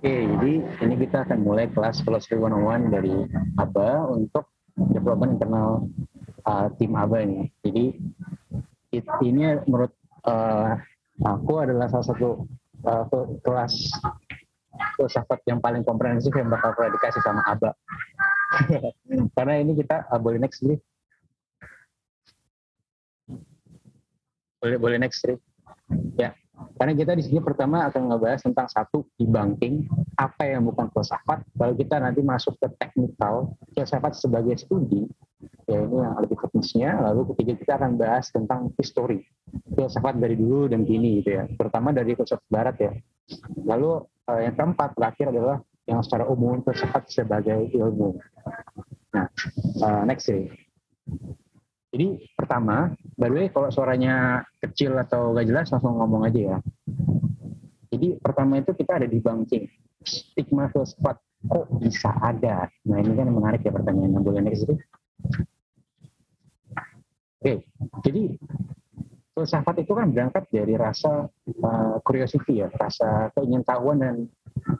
Oke, jadi ini kita akan mulai kelas Philosophy 101 dari ABA untuk development internal uh, tim ABA ini. Jadi it, ini menurut uh, aku adalah salah satu uh, kelas filsafat yang paling komprehensif yang bakal dikasih sama ABA. Karena ini kita uh, boleh next nih. Boleh boleh next nih. Ya, karena kita di sini pertama akan ngebahas tentang satu debunking apa yang bukan filsafat. Kalau kita nanti masuk ke teknikal filsafat sebagai studi, ya ini yang lebih teknisnya. Lalu ketiga kita akan bahas tentang history filsafat dari dulu dan kini gitu ya. Terutama dari filsafat barat ya. Lalu uh, yang keempat terakhir adalah yang secara umum filsafat sebagai ilmu. Nah, uh, next sih. Jadi pertama, by the way kalau suaranya kecil atau gak jelas langsung ngomong aja ya. Jadi pertama itu kita ada di banking. Stigma filsafat kok bisa ada? Nah ini kan menarik ya pertanyaan yang boleh next Oke, jadi filsafat itu kan berangkat dari rasa uh, curiosity ya, rasa tahuan dan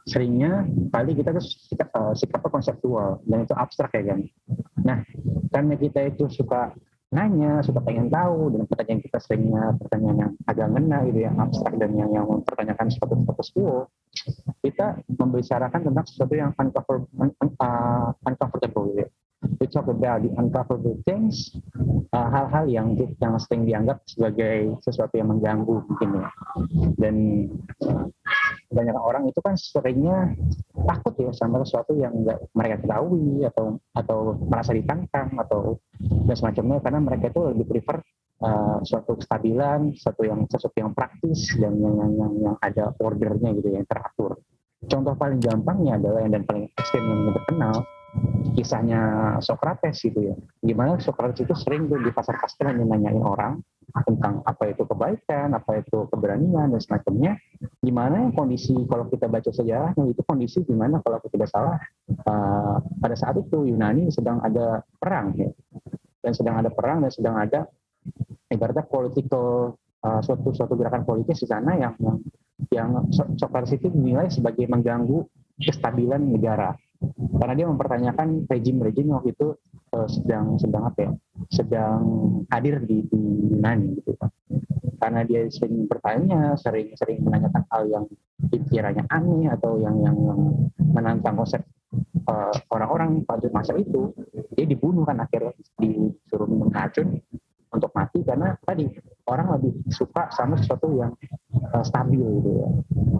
seringnya kali kita tuh sikap, uh, sikapnya konseptual dan itu abstrak ya kan. Nah, karena kita itu suka nanya, suka pengen tahu, dan pertanyaan kita seringnya pertanyaan yang agak ngena gitu yang abstrak dan yang yang mempertanyakan suatu status quo, kita membicarakan tentang sesuatu yang uncover, uh, uncomfortable gitu. We talk about the uncomfortable things, uh, hal-hal uh, yang yang sering dianggap sebagai sesuatu yang mengganggu mungkin ya. Dan uh, banyak orang itu kan seringnya takut ya sama sesuatu yang nggak mereka ketahui atau atau merasa ditantang atau dan semacamnya karena mereka itu lebih prefer uh, suatu kestabilan, suatu yang sesuatu yang praktis dan yang yang yang, yang ada ordernya gitu yang teratur. Contoh paling gampangnya adalah yang dan paling ekstrim yang kita kenal kisahnya Socrates gitu ya. Gimana Socrates itu sering tuh di pasar pasar nanyain orang tentang apa itu kebaikan, apa itu keberanian dan semacamnya. Gimana kondisi kalau kita baca sejarahnya itu kondisi gimana kalau tidak salah uh, pada saat itu Yunani sedang ada perang ya. Dan sedang ada perang dan sedang ada ibaratnya political uh, suatu suatu gerakan politis di sana yang yang yang Socrates itu dinilai sebagai mengganggu kestabilan negara karena dia mempertanyakan rejim-rejim waktu itu uh, sedang sedang apa ya sedang hadir di, di Yunani gitu kan. Karena dia sering bertanya sering-sering menanyakan hal yang pikirannya aneh atau yang yang, menantang konsep uh, orang-orang pada masa itu dia dibunuh kan akhirnya disuruh minum racun untuk mati. Karena tadi orang lebih suka sama sesuatu yang uh, stabil gitu ya.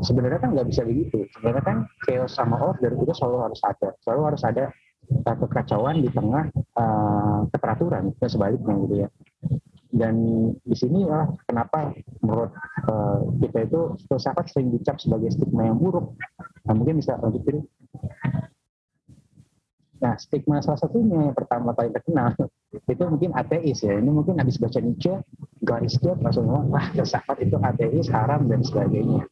Sebenarnya kan nggak bisa begitu. Sebenarnya kan chaos sama order itu selalu harus ada. Selalu harus ada uh, kekacauan di tengah uh, keteraturan dan sebaliknya gitu ya. Dan di sini lah kenapa menurut uh, kita itu filsafat sering dicap sebagai stigma yang buruk. Nah, mungkin bisa lanjutin. Nah, stigma salah satunya yang pertama kali terkenal itu mungkin ateis ya. Ini mungkin habis baca Nietzsche, garis dia langsung ngomong, wah filsafat itu ateis, haram, dan sebagainya.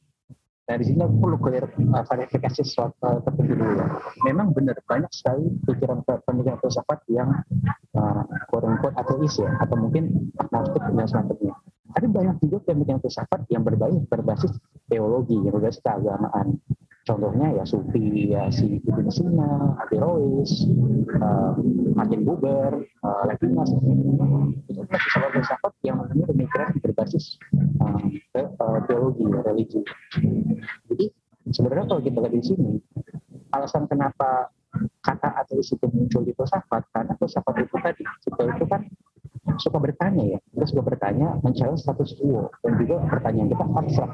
Nah di sini aku perlu uh, klarifikasi sesuatu uh, tertentu dulu ya. Memang benar banyak sekali pikiran pemikiran filsafat yang uh, quote unquote ateis ya, atau mungkin agnostik dan semacamnya. Tapi banyak juga pemikiran filsafat yang berbasis berbasis teologi, yang berbasis keagamaan. Contohnya ya Sufi, ya si Ibn Sina, Averroes, uh, Martin Buber, uh, Levinas, itu filsafat-filsafat yang mempunyai pemikiran berbasis uh, te uh, teologi, religi. Jadi sebenarnya kalau kita lihat di sini, alasan kenapa kata ateis itu muncul di filsafat, karena filsafat itu tadi, itu kan suka bertanya ya kita suka bertanya mencari status quo. Dan juga pertanyaan kita abstrak.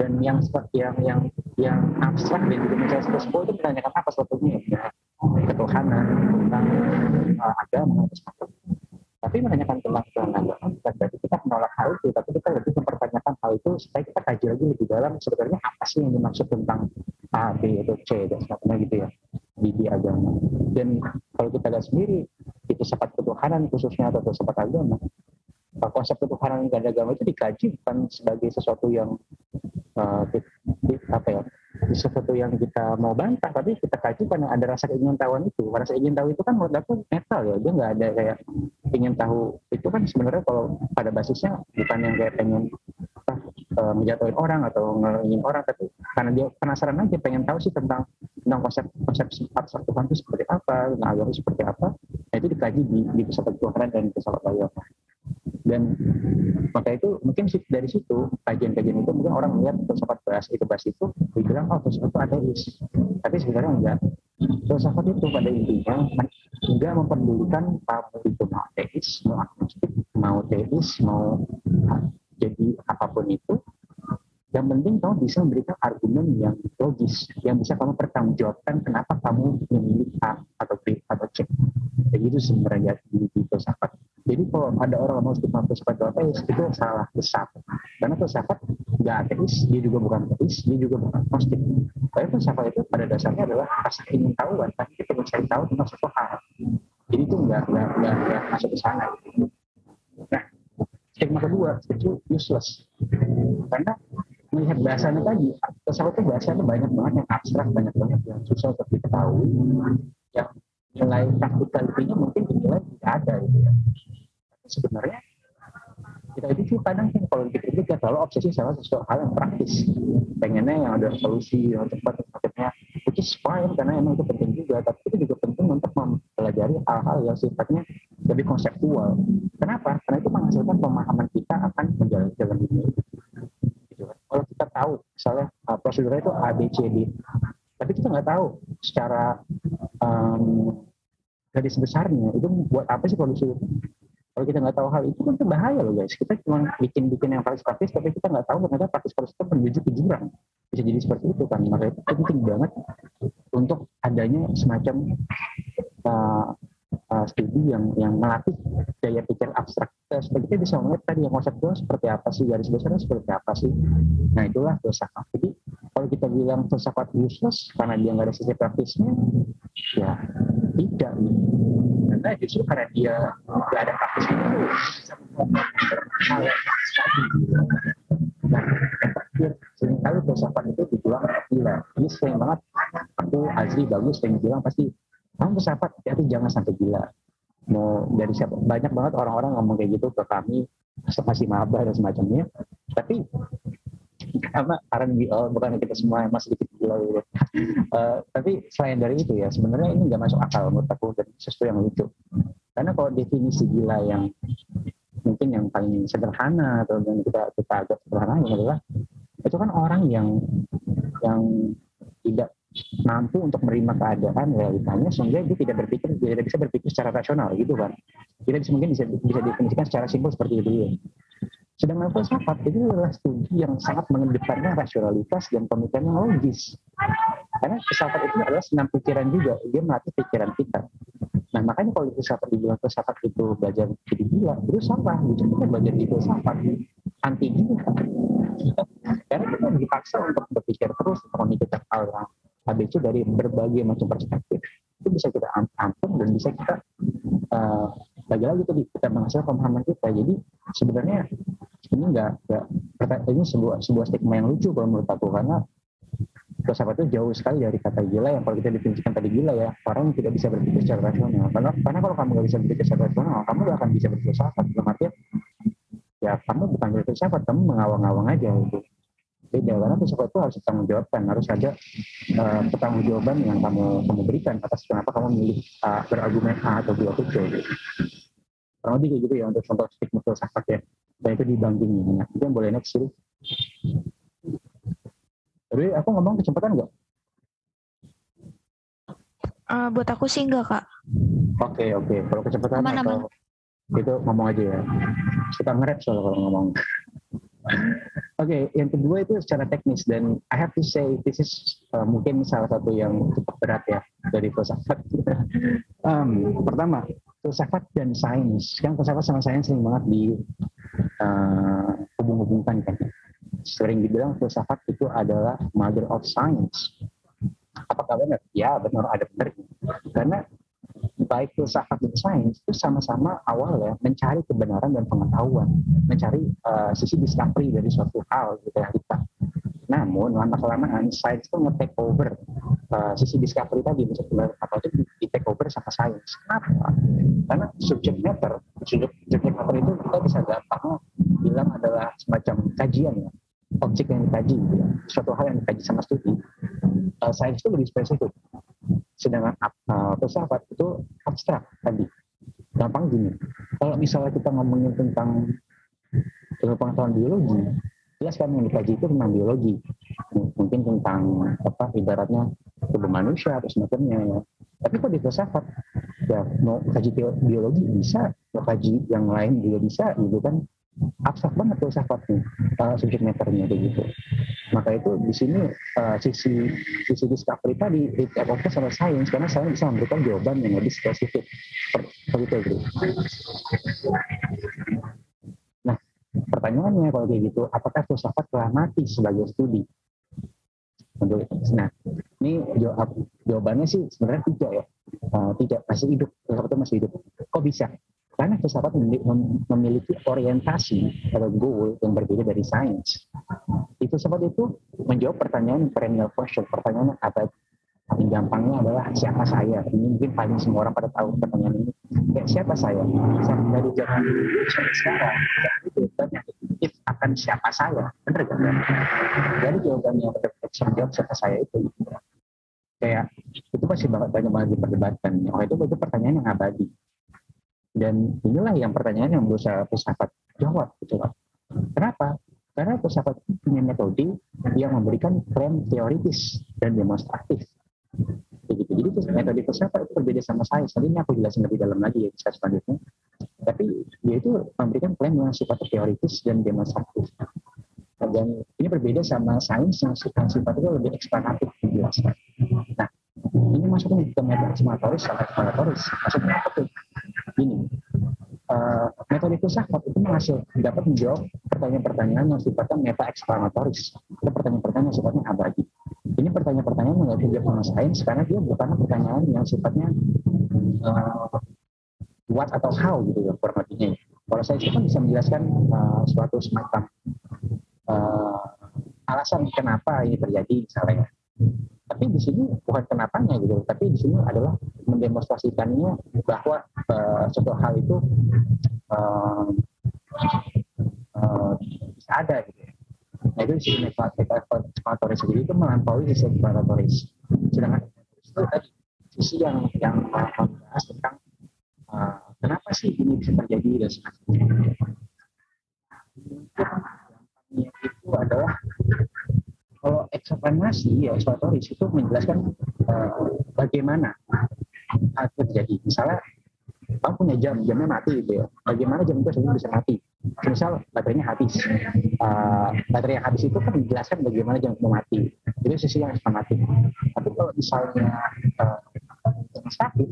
Dan yang yang yang yang abstrak dan juga mencari status quo itu menanyakan apa sebetulnya ya? Ketuhanan tentang uh, agama tapi menanyakan tentang ketuhanan agama bukan berarti kita menolak hal itu tapi kita lebih mempertanyakan hal itu supaya kita kaji lagi lebih dalam sebenarnya apa sih yang dimaksud tentang A, B, atau C dan sebagainya gitu ya di, di agama. Dan kalau kita lihat sendiri itu sifat ketuhanan khususnya atau sifat agama. Konsep ketuhanan dan agama itu dikaji bukan sebagai sesuatu yang uh, di, di, apa ya sesuatu yang kita mau bantah tapi kita kaji karena ada rasa ingin tahuan itu. Rasa ingin tahu itu kan menurut aku netral ya dia nggak ada kayak ingin tahu. Itu kan sebenarnya kalau pada basisnya bukan yang kayak pengen uh, ngejatuhin orang atau ngelingin orang tapi karena dia penasaran aja pengen tahu sih tentang tentang konsep konsep abstrak Tuhan itu seperti apa tentang agama seperti apa nah itu dikaji di di pesawat Tuhan dan pesawat Bayo dan maka itu mungkin dari situ kajian-kajian itu mungkin orang melihat filsafat bahas itu bahas itu dibilang oh filsafat itu ateis tapi sebenarnya enggak. Filsafat itu pada intinya enggak memperdulikan kamu itu mau ateis mau agnostik mau teis mau jadi apa pun itu yang penting kamu bisa memberikan argumen yang logis, yang bisa kamu pertanggungjawabkan kenapa kamu memilih A atau B atau C. Jadi itu sebenarnya di, di filsafat. Jadi kalau ada orang mau stigma filsafat itu ateis, itu salah besar. Karena filsafat nggak ateis, dia juga bukan ateis, dia juga bukan agnostik. Tapi filsafat itu pada dasarnya adalah rasa ingin tahuan, tapi kita mencari tahu tentang sesuatu hal. Jadi itu nggak nggak nggak masuk ke sana. Nah, stigma kedua itu useless. Karena melihat bahasanya tadi, pesawat itu bahasanya banyak banget yang abstrak, banyak banget yang susah untuk diketahui, yang nilai praktikalitinya mungkin dinilai tidak ada gitu ya. Sebenarnya kita itu kadang kan kalau kita kita terlalu obsesi sama sesuatu hal yang praktis pengennya yang ada solusi yang cepat akhirnya is fine karena emang itu penting juga tapi itu juga penting untuk mempelajari hal-hal yang sifatnya lebih konseptual. Kenapa? Karena itu menghasilkan pemahaman kita akan menjalani jalan dunia gitu kan. kalau kita tahu misalnya uh, prosedurnya itu A B C D. Tapi kita nggak tahu secara um, garis besarnya itu buat apa sih produksi kalau kita nggak tahu hal itu kan bahaya loh guys. Kita cuma bikin-bikin yang praktis-praktis tapi kita nggak tahu ternyata praktis-praktis itu menuju ke jurang bisa jadi seperti itu kan. Maka itu penting banget untuk adanya semacam uh, uh, studi yang yang melatih daya pikir abstrak. Supaya kita bisa melihat tadi yang konseptual seperti apa sih? Garis besarnya seperti apa sih? Nah itulah filsafat jadi kalau kita bilang filsafat useless karena dia nggak ada sisi praktisnya ya tidak. Karena justru karena dia nggak ada praktisnya itu nah terakhir sering kali filsafat itu dibilang gila ini sering banget aku Azri bagus sering bilang pasti kamu filsafat tapi jangan sampai gila. Mau dari siapa banyak banget orang-orang ngomong kayak gitu ke kami masih maba dan semacamnya. Tapi karena karena di oh, bukan kita semua masih sedikit gila gitu. uh, tapi selain dari itu ya sebenarnya ini nggak masuk akal menurut aku dan sesuatu yang lucu. Karena kalau definisi gila yang mungkin yang paling sederhana atau yang kita kita agak sederhana adalah itu kan orang yang yang tidak mampu untuk menerima keadaan realitanya sehingga dia tidak berpikir tidak bisa berpikir secara rasional gitu kan kita bisa mungkin bisa bisa definisikan secara simpel seperti itu ya. Sedangkan filsafat itu adalah studi yang sangat mengedepankan rasionalitas dan pemikiran yang logis. Karena filsafat itu adalah senam pikiran juga dia melatih pikiran kita. Nah makanya kalau filsafat dibilang filsafat itu belajar jadi gila itu salah gitu. Kita belajar di filsafat anti gila. Karena kita dipaksa untuk berpikir terus untuk memikirkan hal yang ABC dari berbagai macam perspektif itu bisa kita ampun dan bisa kita uh, lagi-lagi tadi kita menghasilkan pemahaman kita. Jadi sebenarnya ini enggak, enggak ini sebuah sebuah stigma yang lucu kalau menurut aku karena filsafat itu jauh sekali dari kata gila yang kalau kita definisikan tadi gila ya orang tidak bisa berpikir secara rasional. Karena karena kalau kamu nggak bisa berpikir secara rasional kamu nggak akan bisa berfilsafat. Dalam artian ya kamu bukan berfilsafat kamu mengawang-awang aja gitu beda karena filsafat itu harus bertanggung jawabkan harus ada uh, pertanggungjawaban yang kamu kamu berikan atas kenapa kamu memilih uh, berargumen A atau B atau C gitu. kurang lebih kayak gitu ya untuk contoh stigma filsafat ya dan itu dibandingin nah, itu yang boleh next sih jadi aku ngomong kecepatan nggak Uh, buat aku sih enggak kak. Oke okay, oke. Okay. Kalau kecepatan aman, atau aman. itu ngomong aja ya. Kita ngerep soal kalau ngomong. Okay, yang kedua itu secara teknis dan I have to say this is uh, mungkin salah satu yang cukup berat ya dari filsafat. um, pertama, filsafat dan sains. Kan filsafat sama sains sering banget di uh, hubung-hubungkan kan. Sering dibilang filsafat itu adalah mother of science. Apakah benar? Ya, benar ada benar. Karena baik filsafat dan sains itu sama-sama awal ya mencari kebenaran dan pengetahuan, mencari uh, sisi discovery dari suatu hal gitu ya kita. Namun lama kelamaan sains itu nge-take over uh, sisi discovery tadi misalnya apa itu di take over sama sains. Kenapa? Karena subject matter, subject, subject matter itu kita bisa gampang bilang adalah semacam kajian ya. objek yang dikaji, gitu ya, suatu hal yang dikaji sama studi, uh, sains itu lebih spesifik. Sedangkan uh, filsafat itu abstrak tadi. Gampang gini, kalau misalnya kita ngomongin tentang ilmu pengetahuan biologi, jelas kan yang dikaji itu tentang biologi. Mungkin tentang apa ibaratnya tubuh manusia atau semacamnya ya. Tapi kok di filsafat ya mau kaji biologi bisa, mau kaji yang lain juga bisa gitu kan abstrak banget filsafatnya uh, subjek maternya kayak gitu. Maka itu di sini uh, sisi sisi discovery tadi apa sama sains karena sains bisa memberikan jawaban yang lebih spesifik. Begitu bro nah pertanyaannya kalau kayak gitu apakah filsafat telah mati sebagai studi? Nah ini jawab, jawabannya sih sebenarnya tidak ya. Uh, tidak masih hidup. Filsafat masih hidup. Kok bisa karena filsafat memiliki orientasi atau goal yang berbeda dari sains. Di filsafat itu menjawab pertanyaan perennial question, pertanyaan yang abadi. Paling gampangnya adalah siapa saya? Ini mungkin paling semua orang pada tahu pertanyaan ini. Ya, siapa saya? Saya dari zaman dulu sampai sekarang. Ya, itu tanya if akan siapa saya. Benar kan? Jadi jawabannya menjawab siapa saya itu. Kayak itu banget banyak banget diperdebatkan. Oh itu itu pertanyaan yang abadi dan inilah yang pertanyaan yang berusaha filsafat jawab gitu loh. Kenapa? Karena filsafat punya metode yang memberikan klaim teoritis dan demonstratif. Begitu. Jadi metode filsafat itu berbeda sama saya. Nanti ini aku jelasin lebih dalam lagi ya di selanjutnya. Tapi dia itu memberikan klaim yang sifatnya teoritis dan demonstratif. Dan ini berbeda sama sains yang sifatnya lebih eksplanatif dijelaskan. Nah, ini masuknya ke metode eksplanatoris sama eksplanatoris. Maksudnya apa tuh? Ini uh, metode filsafat itu menghasil dapat menjawab pertanyaan-pertanyaan yang sifatnya meta eksplanatoris atau pertanyaan-pertanyaan yang sifatnya abadi. Ini pertanyaan-pertanyaan yang tidak dijawab sama sains karena dia bukan pertanyaan yang sifatnya uh, what atau how gitu ya lebihnya. Kalau saya kan bisa menjelaskan uh, suatu semacam uh, alasan kenapa ini terjadi misalnya tapi di sini bukan kenapanya gitu. Tapi di sini adalah mendemonstrasikannya bahwa uh, suatu hal itu uh, uh, bisa ada gitu nah itu di sini eksplanatoris sendiri itu melampaui sisi eksplanatoris sedangkan itu tadi sisi yang yang membahas tentang uh, kenapa sih ini bisa terjadi dan sebagainya. Gampangnya itu adalah kalau eksplanasi ya eksploratoris itu menjelaskan uh, bagaimana hal itu terjadi. Misalnya kamu punya jam, jamnya mati gitu ya. Bagaimana jam itu sebelum bisa mati? Misal baterainya habis. Uh, baterai yang habis itu kan menjelaskan bagaimana jam itu mati. Jadi sisi yang eksplanatif. Tapi kalau misalnya uh, demonstratif,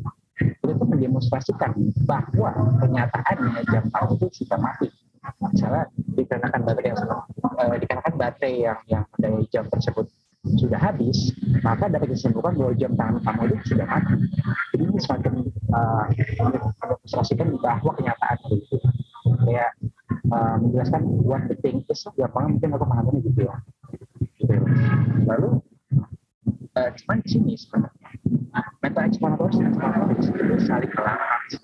itu mendemonstrasikan bahwa kenyataannya jam tangan itu sudah mati misalnya dikarenakan baterai yang uh, dikarenakan baterai yang yang tersebut sudah habis, maka dapat disimpulkan bahwa jam tangan kamu itu sudah mati. Jadi ini semacam uh, bahwa kenyataan itu kayak uh, menjelaskan what the thing is gampang mungkin aku mengambil gitu ya. Gitu. Lalu uh, cuman di sini sebenarnya meta eksplanatoris dan itu saling melengkapi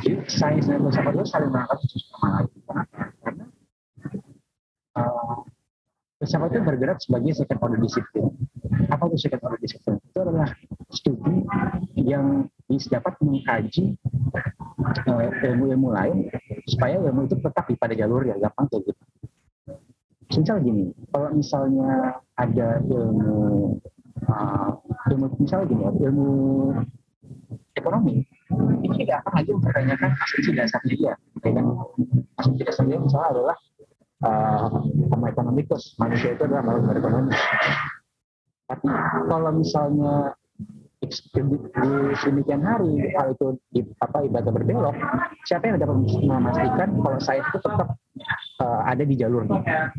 jadi sains dan filsafat itu saling sama lain. Karena uh, filsafat itu bergerak sebagai second order disiplin. Apa itu second order disiplin? Itu adalah studi yang dapat mengkaji uh, ilmu-ilmu lain supaya ilmu itu tetap di pada jalur ya gampang kayak gitu. Misal gini, kalau misalnya ada ilmu uh, ilmu misalnya gini, ilmu ekonomi itu tidak akan lagi mempertanyakan asumsi dasarnya dia. Ya kan? Asumsi dasarnya misalnya adalah uh, homo economicus, manusia itu adalah makhluk berekonomi. Tapi kalau misalnya di sedemikian hari hal itu di, apa ibadah berbelok, siapa yang dapat memastikan kalau saya itu tetap uh, ada di jalurnya?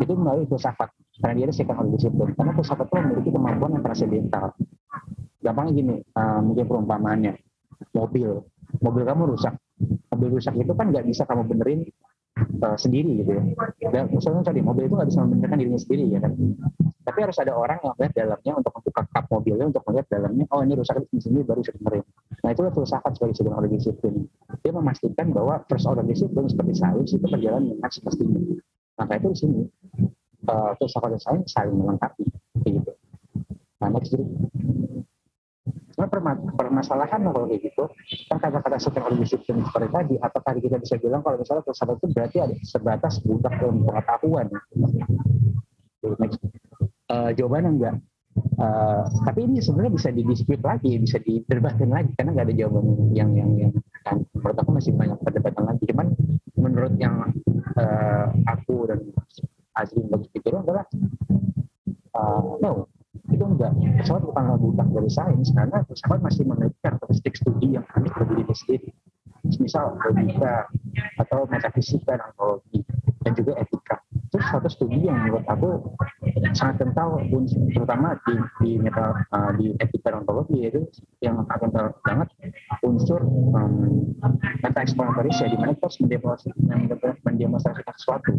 Itu melalui filsafat, karena dia second order discipline. Karena filsafat itu memiliki kemampuan yang transendental. Gampangnya gini, uh, mungkin perumpamaannya mobil mobil kamu rusak mobil rusak itu kan nggak bisa kamu benerin uh, sendiri gitu ya. Dan misalnya tadi mobil itu nggak bisa membenerkan dirinya sendiri ya kan? Tapi harus ada orang yang melihat dalamnya untuk membuka kap mobilnya untuk melihat dalamnya oh ini rusak di sini baru bisa benerin nah itu filsafat sebagai sebuah order disiplin. Dia memastikan bahwa first order disiplin seperti sains itu berjalan dengan semestinya. Maka itu di sini uh, filsafat dan sains saling melengkapi, gitu. Nah, next Cuma permasalahan kalau kayak gitu, kan kata-kata sektor disiplin seperti tadi, apakah kita bisa bilang kalau misalnya filsafat itu berarti ada sebatas budak ilmu pengetahuan? Uh, jawabannya enggak. Uh, tapi ini sebenarnya bisa didispute lagi, bisa diperdebatkan lagi karena nggak ada jawaban yang yang yang kan menurut aku masih banyak perdebatan lagi. Cuman menurut yang uh, aku dan Azrin bagus pikir adalah uh, no, itu enggak. Pesawat bukanlah budak dari sains karena pesawat masih memiliki karakteristik studi yang unik bagi diri sendiri misal logika atau metafisika dan antropologi dan juga etika. Itu satu studi yang menurut aku sangat kental terutama di di meta uh, di etika dan ontologi itu yang kental banget unsur um, meta eksploratoris ya di mana kita harus mendemonstrasikan, sesuatu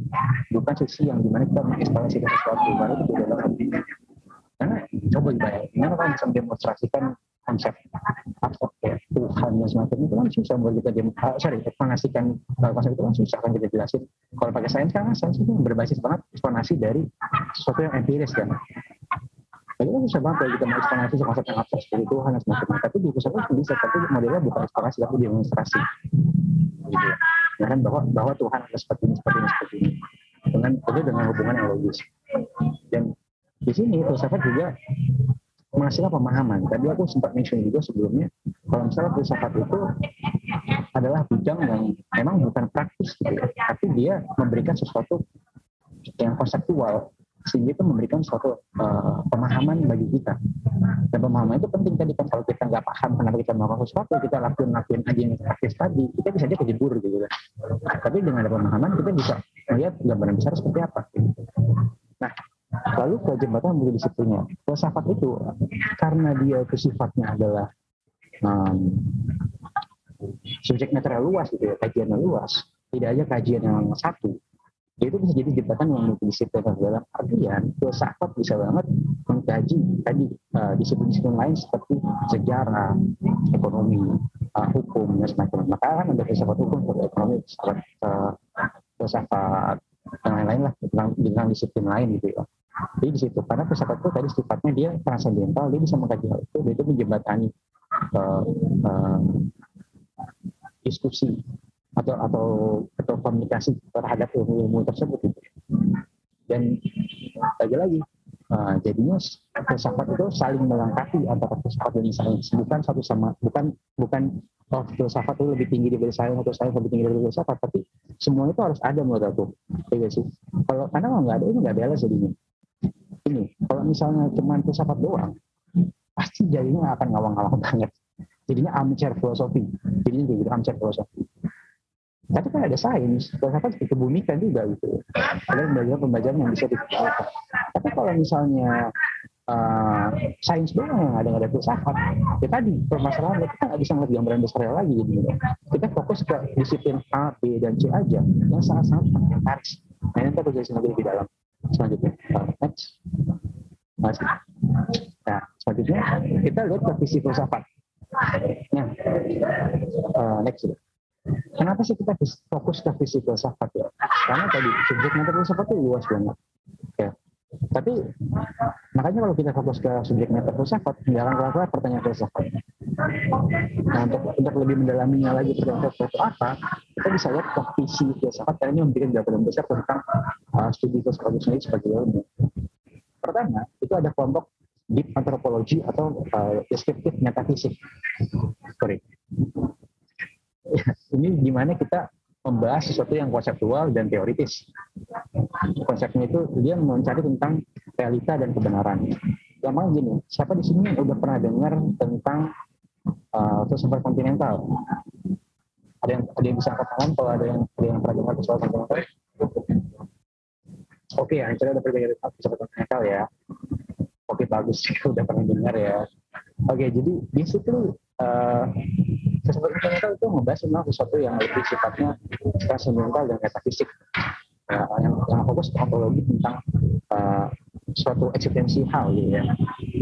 bukan sisi yang di mana kita mengeksplorasikan sesuatu baru itu beda karena coba dibayangin, gimana kalau bisa mendemonstrasikan konsep kayak Tuhan dan semacam itu kan susah buat kita dem uh, sorry mengasihkan konsep itu kan susah kan kita jelasin. Kalau pakai sains kan sains itu berbasis banget eksponasi dari sesuatu yang empiris kan. Jadi kan susah banget kalau kita mau eksponasi konsep yang abstrak seperti Tuhan dan semacam tapi di itu bisa tapi modelnya bukan eksplorasi tapi demonstrasi. Gitu ya. Kan bahwa bahwa Tuhan ada seperti ini seperti ini seperti ini. Dengan itu dengan hubungan yang logis. Dan di sini filsafat juga menghasilkan pemahaman. Tadi aku sempat mention juga sebelumnya, kalau misalnya filsafat itu adalah bidang yang memang bukan praktis gitu ya, tapi dia memberikan sesuatu yang konseptual sehingga itu memberikan suatu uh, pemahaman bagi kita dan pemahaman itu penting tadi kan kalau kita nggak paham kenapa kita melakukan sesuatu kita lakuin lakuin aja yang praktis tadi kita bisa aja kejebur gitu kan tapi dengan ada pemahaman kita bisa melihat gambaran besar seperti apa gitu. nah Lalu kejembatan menjadi disiplinnya. Filsafat itu karena dia itu sifatnya adalah um, subjek matter luas gitu ya, kajiannya luas. Tidak aja kajian yang satu. Itu bisa jadi jembatan yang multidisipliner dalam artian filsafat bisa banget mengkaji tadi uh, disiplin-disiplin lain seperti sejarah, ekonomi, uh, hukum dan semacamnya. Maka kan ada filsafat hukum, filsafat ekonomi, filsafat, uh, filsafat dan lain-lain lah tentang, tentang disiplin lain gitu ya. Jadi di situ karena filsafat itu tadi sifatnya dia transendental, dia bisa mengkaji hal itu, dia itu menjembatani uh, uh, diskusi atau atau atau komunikasi terhadap ilmu-ilmu tersebut gitu. Dan lagi-lagi uh, jadinya filsafat itu saling melengkapi antara filsafat dan sains bukan satu sama bukan bukan oh filsafat itu lebih tinggi dari sains atau sains lebih tinggi dari filsafat tapi semua itu harus ada menurut aku. Ya sih? Kalau karena nggak ada ini nggak balance jadinya ini kalau misalnya cuma filsafat doang pasti jadinya akan ngawang-ngawang banget. Jadinya armchair filosofi jadinya kayak gitu armchair filosofi tapi kan ada sains filsafat seperti kebumikan juga gitu. Ada pembelajaran-pembelajaran yang bisa diketahui tapi kalau misalnya uh, sains doang yang ada ada filsafat ya tadi permasalahan kita nggak bisa ngeliat gambaran besar lagi gitu. Kita fokus ke disiplin A, B, dan C aja yang sangat-sangat komplementaris nah ini kita bisa lebih dalam selanjutnya. Next. Mas. nah selanjutnya kita lihat ke visi filsafat. Nah uh, next. Kenapa sih kita fokus ke visi filsafat ya? Karena tadi subjek mater filsafat itu luas banget. Ya. Tapi makanya kalau kita fokus ke subjek mater filsafat akan keluar pertanyaan filsafat nah untuk untuk lebih mendalaminya lagi filsafat itu apa kita bisa lihat ke visi filsafat ini memberikan gambaran besar tentang uh, studi filsafat itu sendiri sebagai ilmu pertama itu ada kelompok deep anthropology atau uh, descriptive metafisik sorry ini gimana kita membahas sesuatu yang konseptual dan teoritis. Konsepnya itu dia mencari tentang realita dan kebenaran. Gampang gini, siapa di sini udah pernah dengar tentang uh, filsafat kontinental? Ada yang ada yang bisa angkat tangan kalau ada yang ada yang pernah dengar filsafat kontinental? Oke, okay, udah pernah dengar filsafat kontinental ya. Oke, okay, bagus, udah pernah dengar ya. Oke, okay, jadi di situ uh, sesuatu fundamental itu membahas tentang sesuatu yang lebih sifatnya transcendental dan metafisik ya, yang, yang fokus ontologi tentang uh, suatu eksistensi hal gitu ya.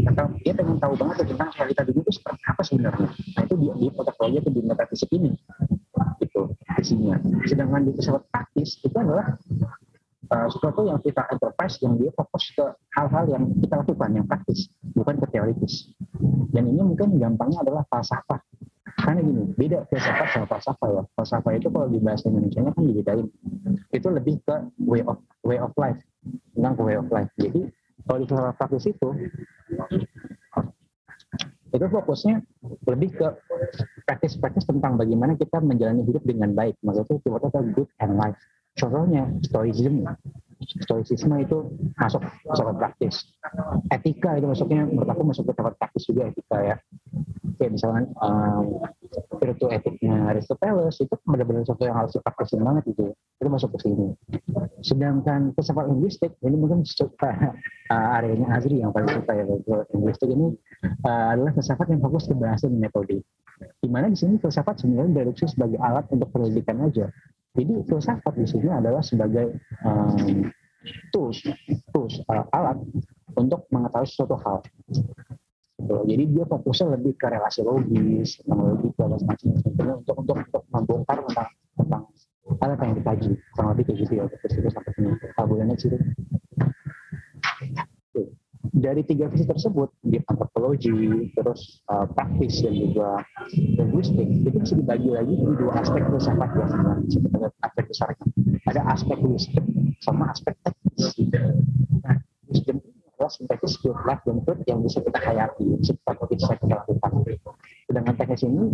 Tentang dia pengen tahu banget tentang realita dunia itu seperti apa sebenarnya. Nah itu di, di ontologi itu di metafisik ini. Itu isinya. Sedangkan di filsafat praktis itu adalah uh, sesuatu yang kita enterprise yang dia fokus ke hal-hal yang kita lakukan yang praktis bukan ke teoritis. Dan ini mungkin gampangnya adalah falsafah. Karena gini beda filsafat sama falsafah ya. Falsafah itu kalau di bahasa Indonesia kan dibedain itu lebih ke way of way of life. Tentang way of life. Jadi kalau di filsafat praktis itu itu fokusnya lebih ke praktis-praktis tentang bagaimana kita menjalani hidup dengan baik. Maksudnya kita good and life contohnya stoicism. Stoicisme itu masuk sangat praktis etika itu masuknya menurut aku masuk ke tempat praktis juga etika ya. Kayak misalnya um, virtu etiknya Aristoteles itu benar-benar sesuatu yang harus dipraktisin banget gitu itu masuk ke sini sedangkan filsafat linguistik ini mungkin suka uh, areanya Azri yang paling suka ya linguistik ini uh, adalah filsafat yang fokus ke bahasa dan metode di mana di sini filsafat sebenarnya bereduksi sebagai alat untuk pendidikan aja jadi filsafat di sini adalah sebagai um, tools, tools uh, alat untuk mengetahui suatu hal. Gitu. Jadi dia fokusnya lebih ke relasi logis, tentang logika dan semacamnya untuk untuk untuk membongkar tentang tentang hal yang dikaji. Kurang lebih kayak gitu ya. Terus itu sampai sini. Next itu dari tiga visi tersebut di antropologi terus uh, praktis dan juga linguistik itu bisa dibagi lagi di dua aspek filsafat ya sebenarnya kita aspek besarnya ada aspek wisdom sama aspek teknis nah wisdom adalah sintetis skill life dan truth yang bisa kita hayati sifat bisa kita lakukan sedangkan teknis ini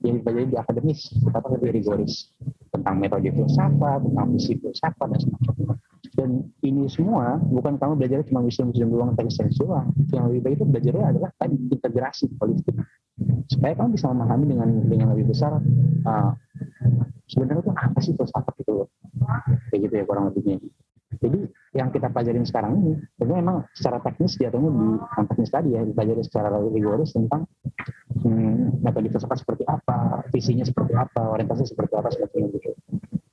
yang dipelajari di akademis kita lebih rigoris tentang metode filsafat tentang visi filsafat dan semacamnya dan ini semua bukan kamu belajar cuma wisdom wisdom doang teknis doang yang lebih baik itu belajarnya adalah tadi integrasi politik. Supaya kamu bisa memahami dengan dengan lebih besar uh, sebenarnya itu apa sih filsafat itu? Loh kayak gitu ya kurang lebihnya. Jadi yang kita pelajarin sekarang ini itu memang secara teknis jatuhnya di teknis tadi ya dipelajari secara rigoris tentang hmm, metode filsafat seperti apa visinya seperti apa orientasi seperti apa sebagainya gitu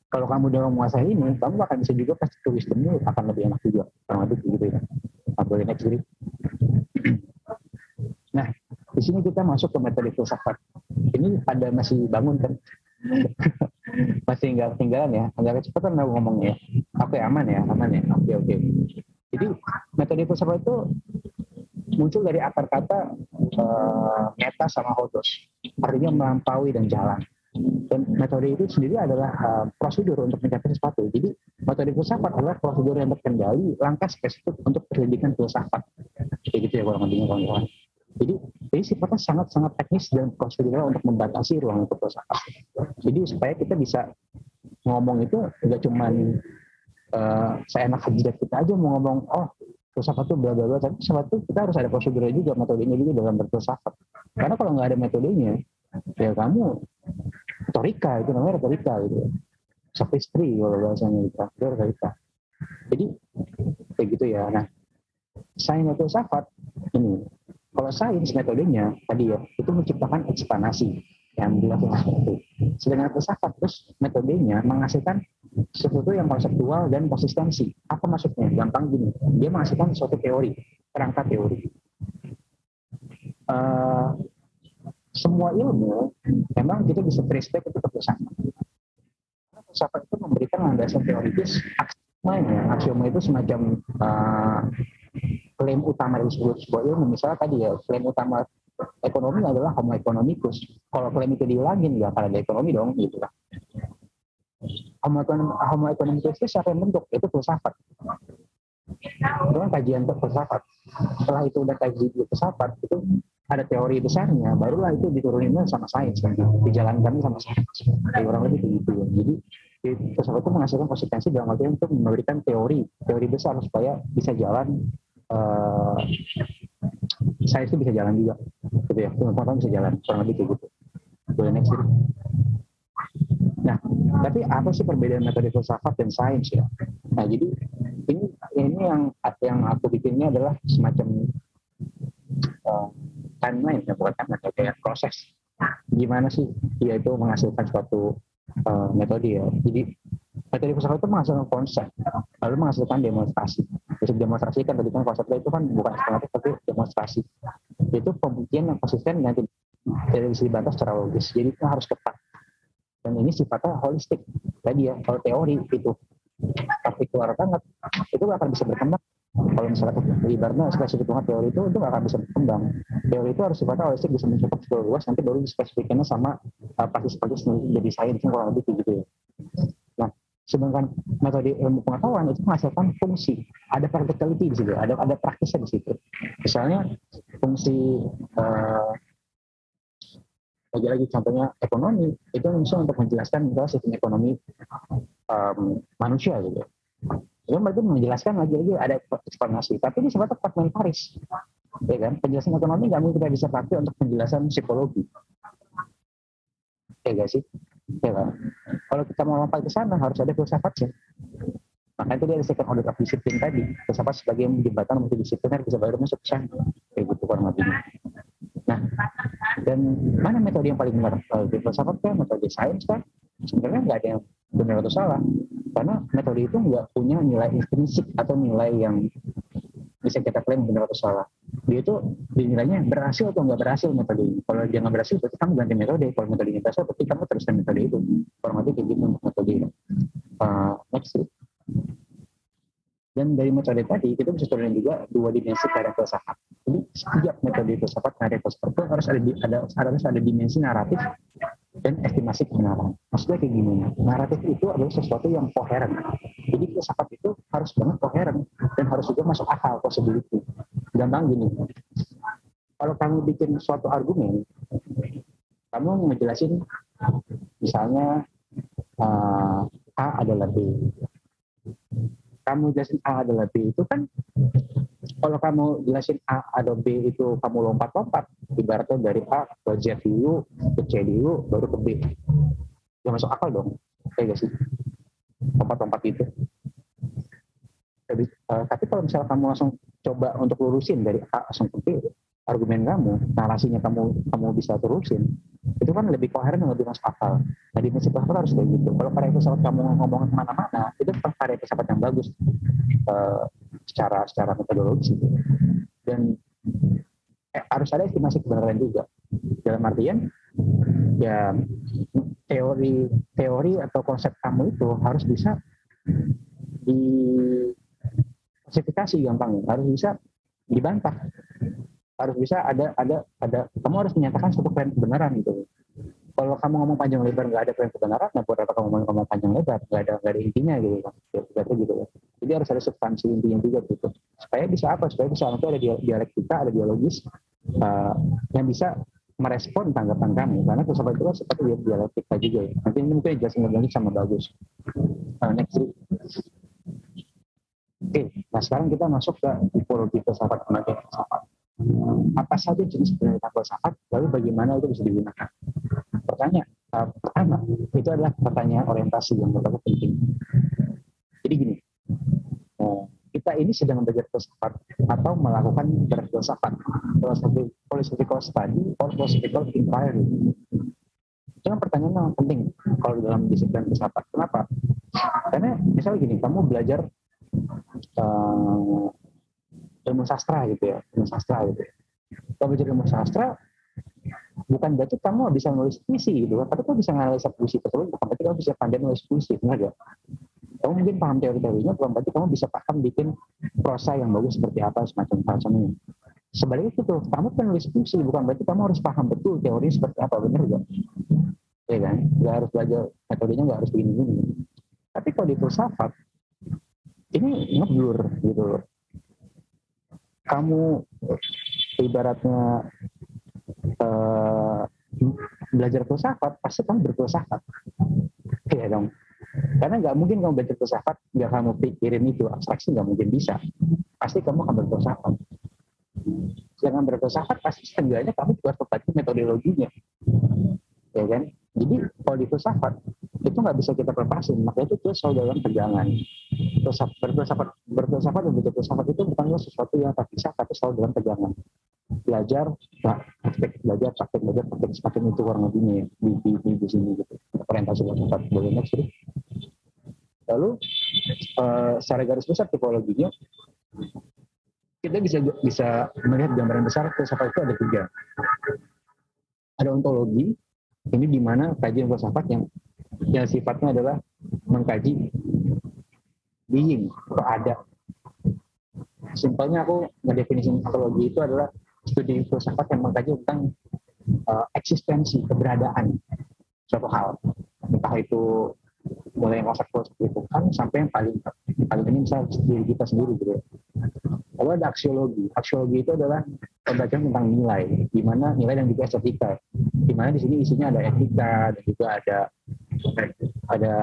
kalau kamu udah menguasai ini, kamu akan bisa juga pasti ke wisdomnya akan lebih enak juga. Kurang lebih gitu ya. Boleh next jadi. Nah, di sini kita masuk ke metode filsafat. Ini pada masih bangun kan? masih tinggal tinggalan ya, agak cepat kan ngomongnya. Oke, aman ya, aman ya. Oke, oke. Jadi metode filsafat itu muncul dari akar kata uh, meta sama hodos, artinya melampaui dan jalan dan metode itu sendiri adalah uh, prosedur untuk mencapai sesuatu. Jadi metode filsafat adalah prosedur yang terkendali, langkah spesifik untuk pendidikan filsafat. Kayak gitu ya kurang lebihnya kawan-kawan. Jadi ini sifatnya sangat-sangat teknis dan prosedural untuk membatasi ruang filsafat. Jadi supaya kita bisa ngomong itu nggak cuma uh, saya enak jidat kita aja mau ngomong oh filsafat itu bla bla bla tapi filsafat itu kita harus ada prosedurnya juga metodenya juga dalam berfilsafat. Karena kalau nggak ada metodenya ya kamu retorika itu namanya retorika gitu. Sophistry kalau bahasanya itu itu retorika. Jadi kayak gitu ya. Nah atau filsafat ini kalau sains metodenya tadi ya itu menciptakan ekspanasi yang dilakukan seperti sedangkan filsafat terus metodenya menghasilkan sesuatu yang konseptual dan konsistensi. Apa maksudnya? Gampang gini. Dia menghasilkan suatu teori kerangka teori. Uh, semua ilmu memang kita bisa back itu ke filsafat. Karena filsafat itu memberikan landasan teoritis aksiomanya. Aksioma itu semacam uh, klaim utama dari sebuah, sebuah ilmu. Misalnya tadi ya, klaim utama ekonomi adalah homo economicus. Kalau klaim itu diulangin, ya akan ada ekonomi dong, gitu lah. Homo, homo economicus itu siapa yang bentuk? Itu filsafat. Itu kan kajian filsafat. Setelah itu udah kaji filsafat, itu ada teori besarnya, barulah itu dituruninnya sama sains, kan? dijalankan sama sains. Jadi orang lebih begitu. Ya. Jadi filsafat itu menghasilkan konsistensi dalam artian untuk memberikan teori, teori besar supaya bisa jalan uh, sains itu bisa jalan juga, gitu ya. Pengetahuan bisa jalan, kurang lebih kayak gitu. Boleh next gitu. Nah, tapi apa sih perbedaan metode filsafat dan sains ya? Nah, jadi ini ini yang yang aku bikinnya adalah semacam uh, timeline ya bukan timeline ya, proses gimana sih dia itu menghasilkan suatu uh, metode ya jadi metode filsafat itu menghasilkan konsep. Lalu menghasilkan demonstrasi. Bisa demonstrasikan tadi kan konsepnya itu kan bukan eksploratif tapi demonstrasi. Itu pembuktian yang konsisten dan tidak bisa dibantah secara logis. Jadi itu harus ketat. Dan ini sifatnya holistik. Tadi ya kalau teori itu. Partikular banget itu gak akan bisa berkembang. Kalau misalnya ibaratnya spesifik banget teori itu itu gak akan bisa berkembang. Teori itu harus sifatnya holistik bisa mencakup seluruh luas. Nanti baru spesifiknya sama uh, praktis-praktis jadi sains kurang lebih gitu ya sedangkan metode ilmu pengetahuan itu menghasilkan fungsi. Ada practicality di situ ada ada praktisnya di situ. Misalnya fungsi uh, lagi-lagi contohnya ekonomi itu bisa untuk menjelaskan misalnya sistem ekonomi um, manusia gitu. Itu berarti menjelaskan lagi-lagi ada eksplanasi tapi di tempat fragmentaris ya kan? Penjelasan ekonomi nggak mungkin kita bisa pakai untuk penjelasan psikologi. Ya gak sih ya kan. Kalau kita mau lompat ke sana harus ada filsafatnya maka itu dia ada second order of disiplin tadi. Filsafat sebagai jembatan multidisipliner bisa baru masuk ke sana. Kayak gitu kurang lebihnya nah dan mana metode yang paling benar? Di filsafat kan metode sains kan sebenarnya nggak ada yang benar atau salah. Karena metode itu nggak punya nilai intrinsik atau nilai yang bisa kita klaim benar atau salah dia itu dinilainya berhasil atau nggak berhasil metode ini. Kalau dia nggak berhasil, berarti kamu ganti metode. Kalau metode ini berhasil, berarti kamu teruskan metode itu. Lebih kayak gitu untuk metode ini. Uh, next. Dan dari metode tadi, kita bisa turunin juga dua dimensi karya filsafat. Jadi setiap metode filsafat karya filsafat itu harus ada, ada harus ada dimensi naratif dan estimasi kebenaran. Maksudnya kayak gini, naratif itu adalah sesuatu yang koheren. Jadi filsafat itu harus banget koheren dan harus juga masuk akal possibility. Gampang gini, kalau kamu bikin suatu argumen, kamu ngejelasin misalnya uh, A adalah B. Kamu jelasin A adalah B itu kan kalau kamu jelasin A atau B itu kamu lompat-lompat, ibaratnya dari A ke Z dulu, ke C dulu, baru ke B. Ya masuk akal dong, kayak gak sih? Lompat-lompat itu. Tapi, uh, tapi kalau misalnya kamu langsung coba untuk lurusin dari A langsung ke B, argumen kamu, narasinya kamu kamu bisa terusin, itu kan lebih koheren dan lebih masuk akal. Nah di prinsip harus kayak gitu. Kalau karya filsafat kamu ngomong ke mana-mana, itu karya filsafat yang bagus uh, secara secara metodologis gitu. Dan eh, harus ada estimasi kebenaran juga. Dalam artian ya teori teori atau konsep kamu itu harus bisa di klasifikasi gampang harus bisa dibantah. Harus bisa ada ada ada kamu harus menyatakan suatu klaim kebenaran gitu. Kalau kamu ngomong panjang lebar nggak ada klaim kebenaran nah buat apa kamu ngomong, ngomong panjang lebar? Nggak ada nggak ada intinya gitu. Kan berarti gitu. ya jadi harus ada substansi intinya juga gitu. Supaya bisa apa? Supaya bisa nanti ada dialektika ada dialogis uh, yang bisa merespon tanggapan kamu karena filsafat itu kan seperti dialektika juga. Ya nanti ini mungkin jelasin lanjut sama bagus. Uh, next Oke, nah sekarang kita masuk ke tipologi filsafat penelitian filsafat. Apa saja jenis penelitian filsafat, lalu bagaimana itu bisa digunakan. Pertanyaan uh, pertama itu adalah pertanyaan orientasi yang menurut penting. Jadi gini, kita ini sedang belajar filsafat atau melakukan berfilsafat, philosophical study or philosophical inquiry. Kan pertanyaan yang penting kalau dalam disiplin filsafat. Kenapa? Karena misalnya gini, kamu belajar uh, ilmu sastra gitu ya ilmu sastra gitu ya. kalau belajar ilmu sastra bukan berarti kamu bisa nulis puisi gitu tapi kamu bisa nganalisa puisi tersebut bukan berarti kamu bisa pandai nulis puisi benar gak kamu mungkin paham teori-teorinya bukan berarti kamu bisa paham bikin prosa yang bagus seperti apa semacam macamnya sebaliknya itu kamu kan nulis puisi bukan berarti kamu harus paham betul teori seperti apa benar gak ya kan? Nggak harus belajar metodenya nggak harus begini-begini tapi kalau di filsafat ini ngeblur gitu kamu ibaratnya uh, belajar filsafat, pasti kamu berfilsafat. Iya dong. Karena nggak mungkin kamu belajar filsafat, nggak kamu pikirin itu, abstraksi nggak mungkin bisa. Pasti kamu akan berfilsafat. Jangan berfilsafat, pasti setidaknya kamu juga harus metodologinya. Ya kan? Jadi kalau di filsafat, itu nggak bisa kita lepasin, makanya itu selalu dalam tegangan berfilsafat berfilsafat berfilsafat dan filsafat itu bukanlah sesuatu yang tak bisa tapi selalu dalam tegangan belajar nah, praktek belajar praktek belajar praktek semakin itu kurang lebihnya ya, di, di, di, di sini gitu. Orientasi filsafat boleh next lalu uh, secara garis besar tipologinya kita bisa bisa melihat gambaran besar filsafat itu ada tiga. Ada ontologi ini di mana kajian filsafat yang yang sifatnya adalah mengkaji being atau ada. Simpelnya aku ngedefinisi ontologi itu adalah studi filsafat yang mengkaji tentang uh, eksistensi, keberadaan suatu hal. Entah itu mulai yang konsep seperti Tuhan sampai yang paling paling ini misalnya diri kita sendiri gitu. Lalu ada aksiologi. Aksiologi itu adalah pembelajaran tentang nilai, di mana nilai dan juga estetika. Di mana di sini isinya ada etika dan juga ada ada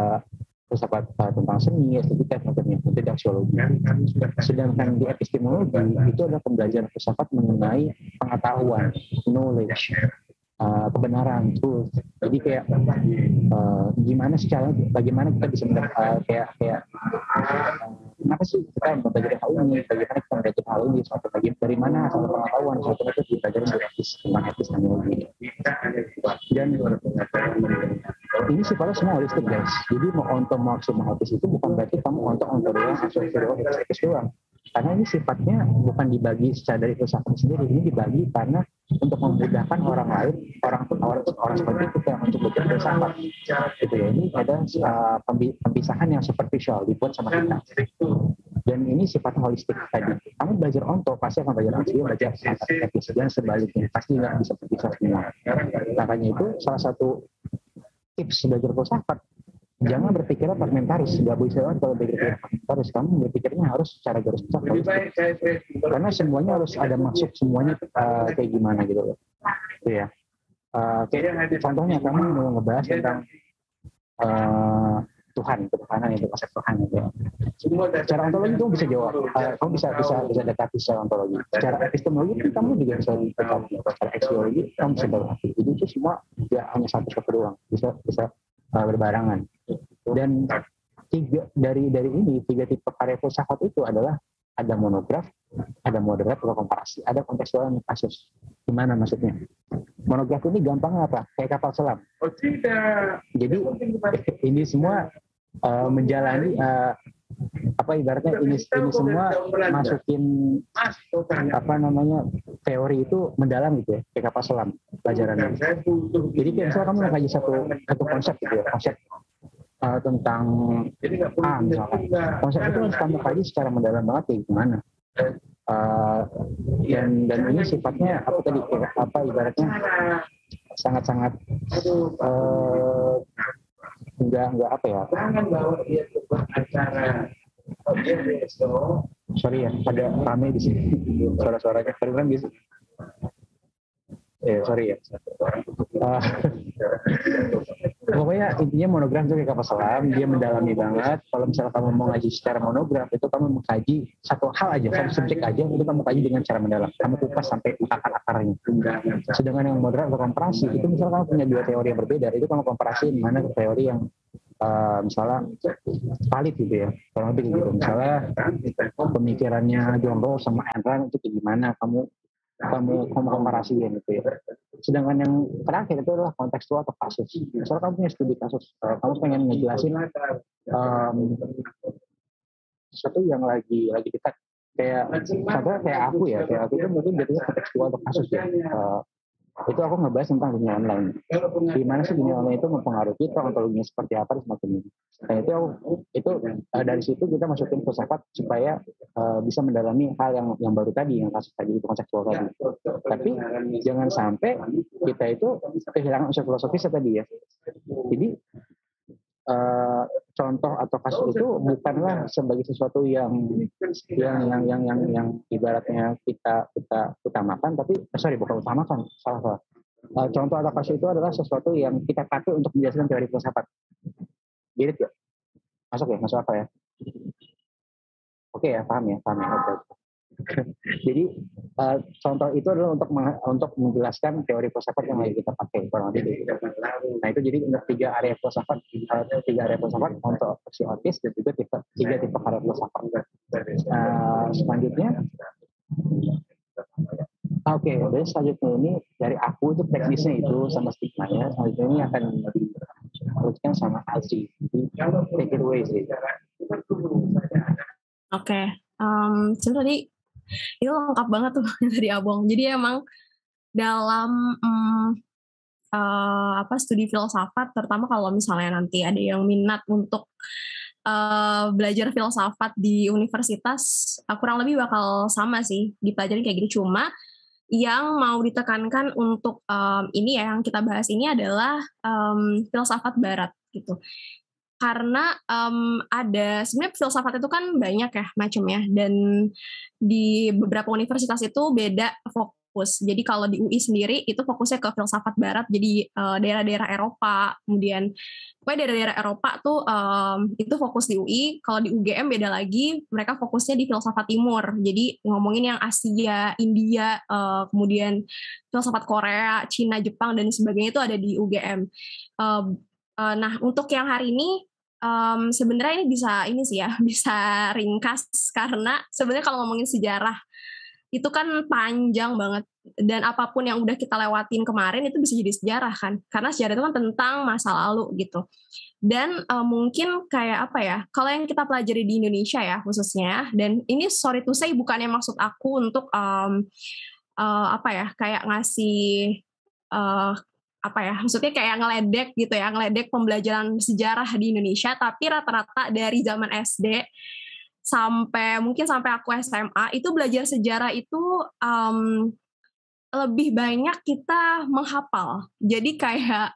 filsafat tentang seni, estetika, macamnya itu di aksiologi. Sedangkan di epistemologi itu adalah pembelajaran filsafat mengenai pengetahuan, knowledge, uh, kebenaran, truth. Jadi kayak uh, gimana sih cara, bagaimana kita bisa mendapat uh, kayak kayak kenapa sih kita mempelajari hal ini, bagaimana kita mempelajari hal ini, suatu bagi dari mana asal pengetahuan, suatu itu dipelajari dari etis, tentang epistemologi. Dan ini sifatnya semua holistik guys. Jadi mau onto maksimalis itu bukan berarti kamu onto onto doang atau etis doang. Karena ini sifatnya bukan dibagi secara dari filsafat sendiri, ini dibagi karena untuk memudahkan orang lain, orang orang, orang seperti kita untuk belajar filsafat. Gitu ya. Ini ada uh, pembisahan yang superficial dibuat sama kita. Dan ini sifatnya holistik tadi. Kamu belajar onto pasti akan belajar asli, belajar etis dan sebaliknya pasti nggak bisa terpisah semua. Makanya itu salah satu tips belajar filsafat. Jangan berpikirnya fragmentaris. Nggak bisa banget kalau berpikir fragmentaris. Kamu berpikirnya harus secara garis besar. Karena semuanya harus ada masuk semuanya uh, kayak gimana gitu loh. Itu ya uh, kayak contohnya kamu mau ngebahas tentang uh, Tuhan Tuhanan itu konsep Tuhan gitu ya. Secara ontologi kamu bisa jawab, uh, kamu bisa bisa bisa dekati secara ontologi. Secara epistemologi kan kamu juga bisa dekati. Secara eksiologi kamu bisa dekati. Jadi itu semua tidak hanya satu satu doang, bisa bisa uh, berbarangan. Dan tiga dari dari ini tiga tipe karya filsafat itu adalah ada monograf, ada moderat atau komparasi, ada kontekstual kasus. Gimana maksudnya? Monograf ini gampang apa? Kayak kapal selam. Oh tidak. Jadi ini semua uh, menjalani uh, apa ibaratnya ini ini semua masukin apa namanya teori itu mendalam gitu ya kayak kapal selam pelajarannya. Jadi kayak misalnya kamu mengkaji satu satu konsep gitu ya konsep uh, tentang A misalnya konsep itu harus kamu kaji secara mendalam banget kayak gimana. Uh, dan dan ini sifatnya apa tadi apa ibaratnya sangat-sangat enggak enggak apa ya? Jangan bawa dia ke acara. Sorry ya ada rame di sini. Suara-suaranya kan gitu eh sorry ya. Uh, pokoknya intinya monograf itu kayak kapal selam dia mendalami banget. Kalau misalnya kamu mau ngaji secara monograf itu kamu mengkaji satu hal aja satu subjek aja itu kamu kaji dengan cara mendalam. Kamu kupas sampai akar akarnya sedangkan yang moderat atau komparasi itu misalnya kamu punya dua teori yang berbeda itu kamu komparasi mana teori yang uh, misalnya valid gitu ya kurang lebih gitu. Misalnya pemikirannya John Rawls sama Ayn itu gimana kamu kamu komparasiin gitu ya. Sedangkan yang terakhir itu adalah kontekstual atau kasus. Misalnya kamu punya studi kasus, uh, kamu pengen ngejelasin um, sesuatu yang lagi lagi dekat kayak kayak aku ya kayak aku itu mungkin jadinya kontekstual atau kasus ya uh, itu aku ngebahas tentang dunia online. Gimana sih dunia online itu mempengaruhi kita, ontologinya seperti apa dan ini. Nah itu itu uh, dari situ kita masukin filsafat supaya uh, bisa mendalami hal yang yang baru tadi, yang kasus tadi itu konseptual tadi. Tapi jangan sampai kita itu kehilangan unsur filosofis tadi ya. Jadi uh, contoh atau kasus itu bukanlah sebagai sesuatu yang yang yang yang yang, yang ibaratnya kita kita utamakan tapi eh, sorry bukan utamakan salah salah. Uh, contoh atau kasus itu adalah sesuatu yang kita pakai untuk menjelaskan teori filsafat. Ya masuk ya? Masuk apa ya? Oke ya paham ya? Paham ya? Oke, oke. Jadi uh, contoh itu adalah untuk untuk menjelaskan teori filsafat yang lagi kita pakai kurang lebih. Nah itu jadi untuk tiga area filsafat, uh, tiga area filsafat untuk psikologi dan juga tipe, tiga tipe area filsafat. Uh, selanjutnya, Oke, okay, jadi selanjutnya ini dari aku itu teknisnya itu sama stigmanya. Selanjutnya ini akan dilanjutkan sama Aziz. Jadi take it away sih. Oke, okay. um, sebenarnya itu lengkap banget tuh dari abang jadi emang dalam um, uh, apa studi filsafat terutama kalau misalnya nanti ada yang minat untuk uh, belajar filsafat di universitas uh, kurang lebih bakal sama sih dipelajari kayak gitu cuma yang mau ditekankan untuk um, ini ya yang kita bahas ini adalah um, filsafat barat gitu karena um, ada sebenarnya filsafat itu kan banyak ya macamnya dan di beberapa universitas itu beda fokus. Jadi kalau di UI sendiri itu fokusnya ke filsafat barat, jadi daerah-daerah Eropa, kemudian pokoknya daerah-daerah Eropa tuh um, itu fokus di UI. Kalau di UGM beda lagi, mereka fokusnya di filsafat timur. Jadi ngomongin yang Asia, India, uh, kemudian filsafat Korea, Cina, Jepang dan sebagainya itu ada di UGM. Uh, Uh, nah, untuk yang hari ini um, sebenarnya ini bisa ini sih ya, bisa ringkas karena sebenarnya kalau ngomongin sejarah itu kan panjang banget. Dan apa pun yang udah kita lewatin kemarin itu bisa jadi sejarah kan. Karena sejarah itu kan tentang masa lalu gitu. Dan uh, mungkin kayak apa ya kalau yang kita pelajari di Indonesia ya khususnya dan ini sorry to say bukannya maksud aku untuk um, uh, apa ya kayak ngasih uh, apa ya maksudnya kayak ngeledek gitu ya ngeledek pembelajaran sejarah di Indonesia tapi rata-rata dari zaman SD sampai mungkin sampai aku SMA itu belajar sejarah itu um, lebih banyak kita menghafal. Jadi kayak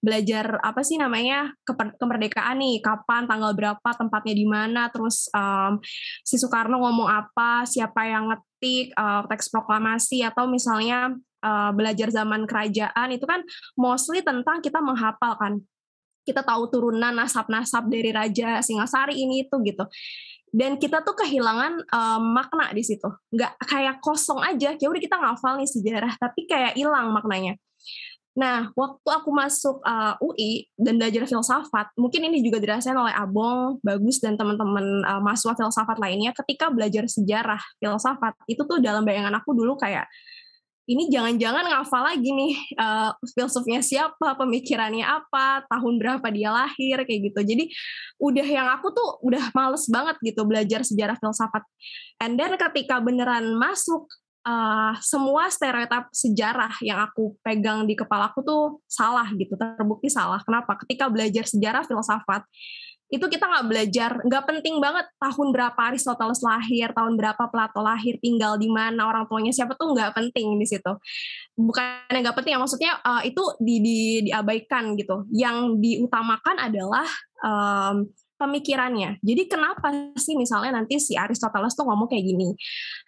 belajar apa sih namanya kemerdekaan nih kapan tanggal berapa tempatnya di mana terus um, si Soekarno ngomong apa siapa yang ngetik uh, teks proklamasi atau misalnya uh, belajar zaman kerajaan itu kan mostly tentang kita menghafal kan. Kita tahu turunan nasab-nasab dari raja Singasari ini itu gitu. Dan kita tuh kehilangan um, makna di situ. Nggak kayak kosong aja ya udah kita ngafal nih sejarah tapi kayak hilang maknanya. Nah, waktu aku masuk uh, UI dan belajar filsafat, mungkin ini juga dirasain oleh Abong, Bagus, dan teman-teman uh, mahasiswa filsafat lainnya ketika belajar sejarah filsafat, itu tuh dalam bayangan aku dulu kayak, ini jangan-jangan ngafal lagi nih uh, filsufnya siapa, pemikirannya apa, tahun berapa dia lahir kayak gitu. Jadi udah yang aku tuh udah males banget gitu belajar sejarah filsafat. And then ketika beneran masuk uh, semua stereotip sejarah yang aku pegang di kepala aku tuh salah gitu, terbukti salah. Kenapa? Ketika belajar sejarah filsafat itu kita nggak belajar nggak penting banget tahun berapa Aristoteles lahir tahun berapa Plato lahir tinggal di mana orang tuanya siapa tuh nggak penting di situ. Bukan nggak penting ya maksudnya uh, itu di, di diabaikan gitu. Yang diutamakan adalah um, pemikirannya. Jadi kenapa sih misalnya nanti si Aristoteles tuh ngomong kayak gini?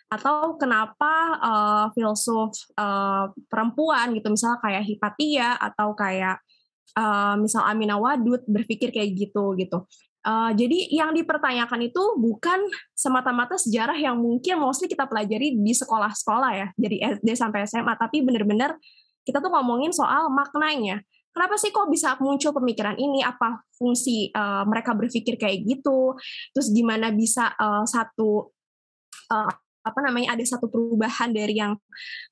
Atau kenapa uh, filsuf uh, perempuan gitu misalnya kayak Hipatia atau kayak uh, misal Amina Wadud berpikir kayak gitu gitu. Uh, jadi yang dipertanyakan itu bukan semata-mata sejarah yang mungkin mostly kita pelajari di sekolah-sekolah ya, jadi SD sampai SMA, tapi benar-benar kita tuh ngomongin soal maknanya. Kenapa sih kok bisa muncul pemikiran ini? Apa fungsi uh, mereka berpikir kayak gitu? Terus gimana bisa uh, satu uh, apa namanya ada satu perubahan dari yang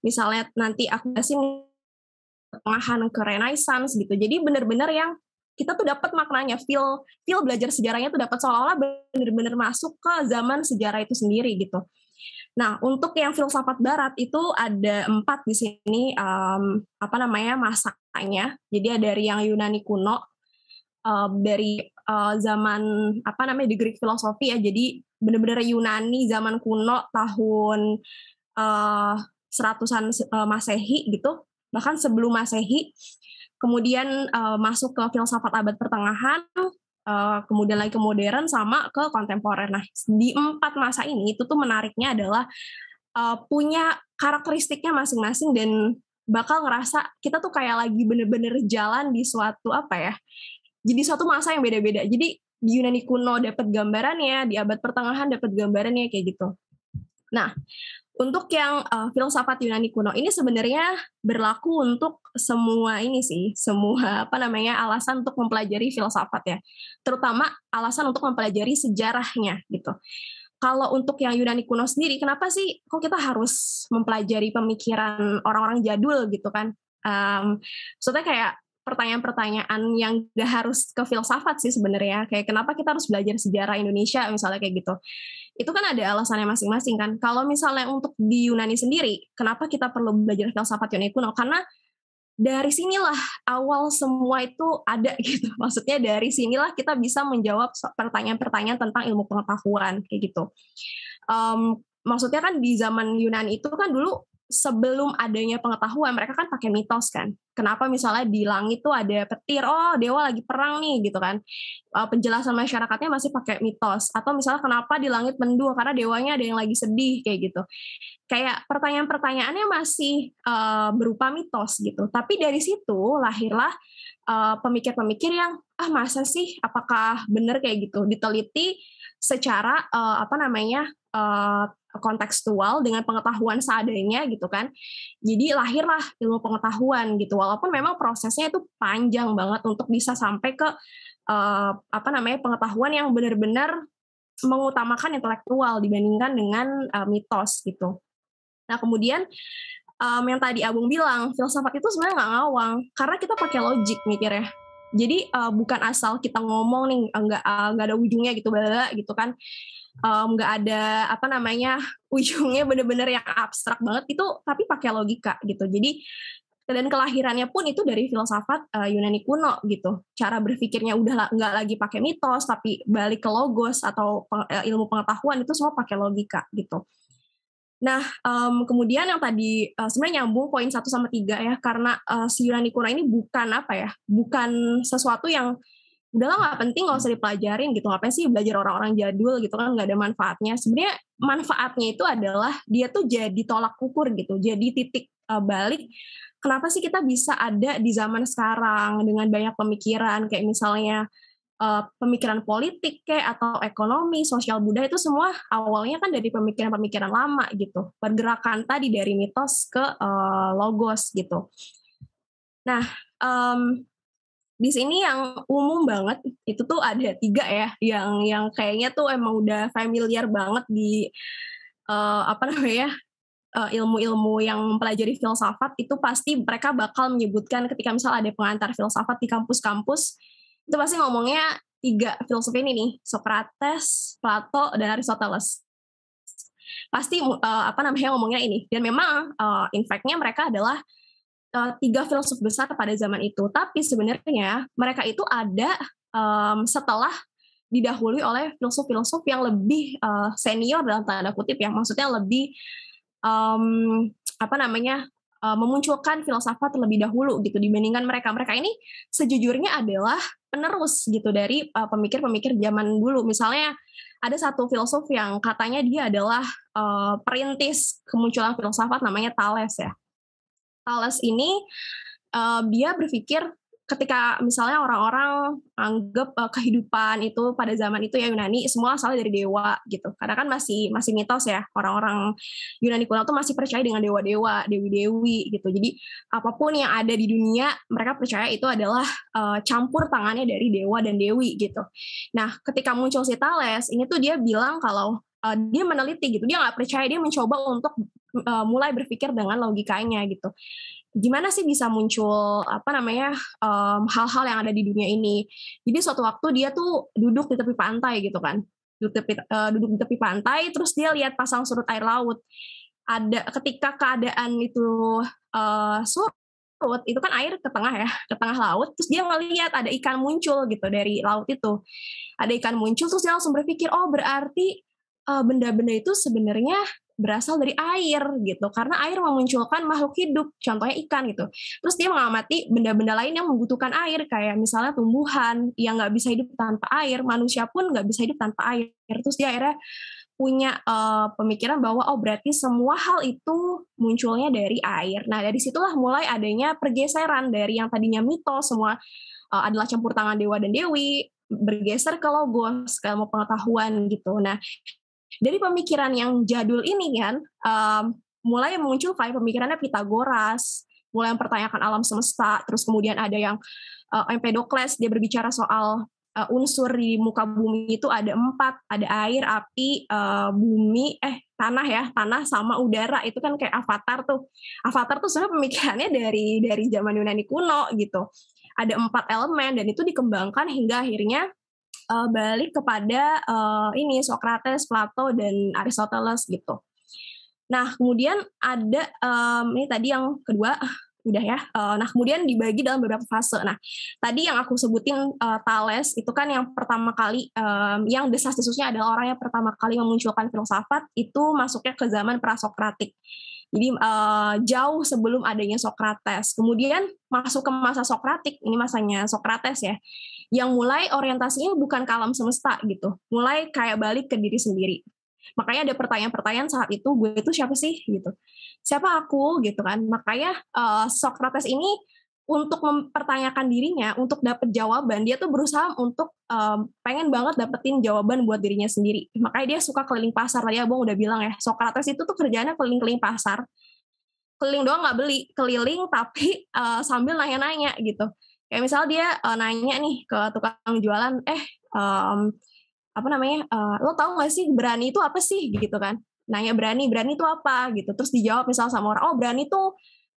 misalnya nanti aku kasih pertengahan ke Renaissance gitu. Jadi benar-benar yang kita tuh dapat maknanya, feel feel belajar sejarahnya tuh dapat seolah-olah benar-benar masuk ke zaman sejarah itu sendiri gitu. Nah, untuk yang filsafat Barat itu ada empat di sini um, apa namanya masaknya. Jadi ada dari yang Yunani kuno, uh, dari uh, zaman apa namanya di Greek filosofi ya. Jadi benar-benar Yunani zaman kuno tahun uh, seratusan uh, masehi gitu bahkan sebelum masehi kemudian uh, masuk ke filsafat abad pertengahan uh, kemudian lagi ke modern sama ke kontemporer. Nah di empat masa ini itu tuh menariknya adalah uh, punya karakteristiknya masing-masing dan bakal ngerasa kita tuh kayak lagi bener-bener jalan di suatu apa ya jadi suatu masa yang beda-beda. Jadi di Yunani kuno dapat gambarannya di abad pertengahan dapat gambarannya kayak gitu. Nah untuk yang uh, filsafat Yunani kuno ini sebenarnya berlaku untuk semua ini sih, semua apa namanya alasan untuk mempelajari filsafat ya, terutama alasan untuk mempelajari sejarahnya gitu. Kalau untuk yang Yunani kuno sendiri, kenapa sih kok kita harus mempelajari pemikiran orang-orang jadul gitu kan? Um, maksudnya kayak pertanyaan-pertanyaan yang gak harus ke filsafat sih sebenarnya. Kayak kenapa kita harus belajar sejarah Indonesia misalnya kayak gitu itu kan ada alasannya masing-masing kan. Kalau misalnya untuk di Yunani sendiri, kenapa kita perlu belajar filsafat Yunani kuno? Karena dari sinilah awal semua itu ada gitu. Maksudnya dari sinilah kita bisa menjawab pertanyaan-pertanyaan tentang ilmu pengetahuan kayak gitu. Um, maksudnya kan di zaman Yunani itu kan dulu sebelum adanya pengetahuan mereka kan pakai mitos kan. Kenapa misalnya di langit tuh ada petir oh dewa lagi perang nih gitu kan. Uh, penjelasan masyarakatnya masih pakai mitos. Atau misalnya kenapa di langit mendung karena dewanya ada yang lagi sedih kayak gitu. Kayak pertanyaan-pertanyaannya masih uh, berupa mitos gitu. Tapi dari situ lahirlah uh, pemikir-pemikir yang ah masa sih? Apakah benar kayak gitu. Diteliti secara uh, apa namanya uh, kontekstual dengan pengetahuan seadanya gitu kan. Jadi lahirlah ilmu pengetahuan gitu. Walaupun memang prosesnya itu panjang banget untuk bisa sampai ke uh, apa namanya pengetahuan yang benar-benar mengutamakan intelektual dibandingkan dengan uh, mitos gitu. Nah kemudian um, yang tadi Agung bilang filsafat itu sebenarnya nggak ngawang karena kita pakai logik mikirnya. Jadi uh, bukan asal kita ngomong nih nggak nggak uh, ada ujungnya gitu, bala gitu kan nggak um, ada apa namanya ujungnya bener-bener yang abstrak banget itu tapi pakai logika gitu. Jadi dan kelahirannya pun itu dari filsafat uh, Yunani kuno gitu. Cara berpikirnya udah nggak lagi pakai mitos tapi balik ke logos atau uh, ilmu pengetahuan itu semua pakai logika gitu. Nah um, kemudian yang tadi uh, sebenarnya nyambung poin satu sama tiga ya karena uh, si Yunani kuno ini bukan apa ya bukan sesuatu yang udahlah nggak penting nggak usah dipelajarin gitu. Ngapain sih belajar orang-orang jadul gitu kan nggak ada manfaatnya. Sebenarnya manfaatnya itu adalah dia tuh jadi tolak ukur gitu jadi titik uh, balik kenapa sih kita bisa ada di zaman sekarang dengan banyak pemikiran? Kayak misalnya uh, pemikiran politik kayak atau ekonomi sosial budaya itu semua awalnya kan dari pemikiran-pemikiran lama gitu. Pergerakan tadi dari mitos ke uh, logos gitu. Nah um, di sini yang umum banget itu tuh ada tiga ya yang yang kayaknya tuh emang udah familiar banget di uh, apa namanya uh, ilmu-ilmu yang mempelajari filsafat itu pasti mereka bakal menyebutkan ketika misal ada pengantar filsafat di kampus-kampus itu pasti ngomongnya tiga filsuf ini nih Socrates, Plato dan Aristoteles. Pasti uh, apa namanya ngomongnya ini. Dan memang uh, in mereka adalah uh, tiga filsuf besar pada zaman itu. Tapi sebenarnya mereka itu ada um, setelah didahului oleh filsuf-filsuf yang lebih uh, senior dalam tanda kutip ya, maksudnya lebih um, apa namanya uh, memunculkan filsafat terlebih dahulu gitu dibandingkan mereka. Mereka ini sejujurnya adalah penerus gitu dari pemikir-pemikir uh, zaman dulu. Misalnya ada satu filsuf yang katanya dia adalah uh, perintis kemunculan filsafat namanya Thales ya. Thales ini uh, dia berpikir ketika misalnya orang-orang anggap uh, kehidupan itu pada zaman itu ya Yunani semua asal dari dewa gitu. Karena kan masih masih mitos ya orang-orang Yunani kuno tuh masih percaya dengan dewa-dewa dewi-dewi gitu. Jadi apa pun yang ada di dunia mereka percaya itu adalah uh, campur tangannya dari dewa dan dewi gitu. Nah ketika muncul si Thales ini tuh dia bilang kalau dia meneliti gitu. Dia nggak percaya dia mencoba untuk uh, mulai berpikir dengan logikanya gitu. Gimana sih bisa muncul apa namanya hal-hal um, yang ada di dunia ini? Jadi suatu waktu dia tuh duduk di tepi pantai gitu kan. Duduk, tepi, uh, duduk di tepi pantai terus dia lihat pasang surut air laut. Ada ketika keadaan itu uh, surut itu kan air ke tengah ya ke tengah laut terus dia ngelihat ada ikan muncul gitu dari laut itu. Ada ikan muncul terus dia langsung berpikir oh berarti benda-benda uh, itu sebenarnya berasal dari air gitu. Karena air memunculkan makhluk hidup contohnya ikan gitu. Terus dia mengamati benda-benda lain yang membutuhkan air kayak misalnya tumbuhan yang nggak bisa hidup tanpa air manusia pun nggak bisa hidup tanpa air. Terus dia akhirnya punya uh, pemikiran bahwa oh berarti semua hal itu munculnya dari air. Nah dari situlah mulai adanya pergeseran dari yang tadinya mitos semua uh, adalah campur tangan dewa dan dewi bergeser ke logos ke ilmu pengetahuan gitu. Nah dari pemikiran yang jadul ini kan um, mulai muncul kayak pemikirannya Pitagoras mulai mempertanyakan alam semesta terus kemudian ada yang uh, Empedokles dia berbicara soal uh, unsur di muka bumi itu ada empat ada air api uh, bumi eh tanah ya tanah sama udara. Itu kan kayak avatar tuh. Avatar tuh sebenarnya pemikirannya dari dari zaman Yunani kuno gitu. Ada empat elemen dan itu dikembangkan hingga akhirnya uh, balik kepada uh, ini Socrates, Plato dan Aristoteles gitu. Nah, kemudian ada um, ini tadi yang kedua udah ya. Uh, nah kemudian dibagi dalam beberapa fase. Nah tadi yang aku sebutin uh, Thales itu kan yang pertama kali um, yang desas-desusnya adalah orang yang pertama kali memunculkan filsafat itu masuknya ke zaman prasokratik. Jadi uh, jauh sebelum adanya Sokrates. Kemudian masuk ke masa Sokratik, ini masanya Sokrates ya, yang mulai orientasinya bukan ke alam semesta gitu, mulai kayak balik ke diri sendiri. Makanya ada pertanyaan-pertanyaan saat itu, gue itu siapa sih gitu? Siapa aku gitu kan? Makanya uh, Sokrates ini untuk mempertanyakan dirinya, untuk dapat jawaban, dia tuh berusaha untuk um, pengen banget dapetin jawaban buat dirinya sendiri. Makanya dia suka keliling pasar. Tadi abang udah bilang ya, Socrates itu tuh kerjanya keliling-keliling pasar. Keliling doang nggak beli, keliling tapi uh, sambil nanya-nanya gitu. Kayak misalnya dia uh, nanya nih ke tukang jualan, eh um, apa namanya, uh, lo tau gak sih berani itu apa sih gitu kan? Nanya berani, berani itu apa gitu. Terus dijawab misal sama orang, oh berani itu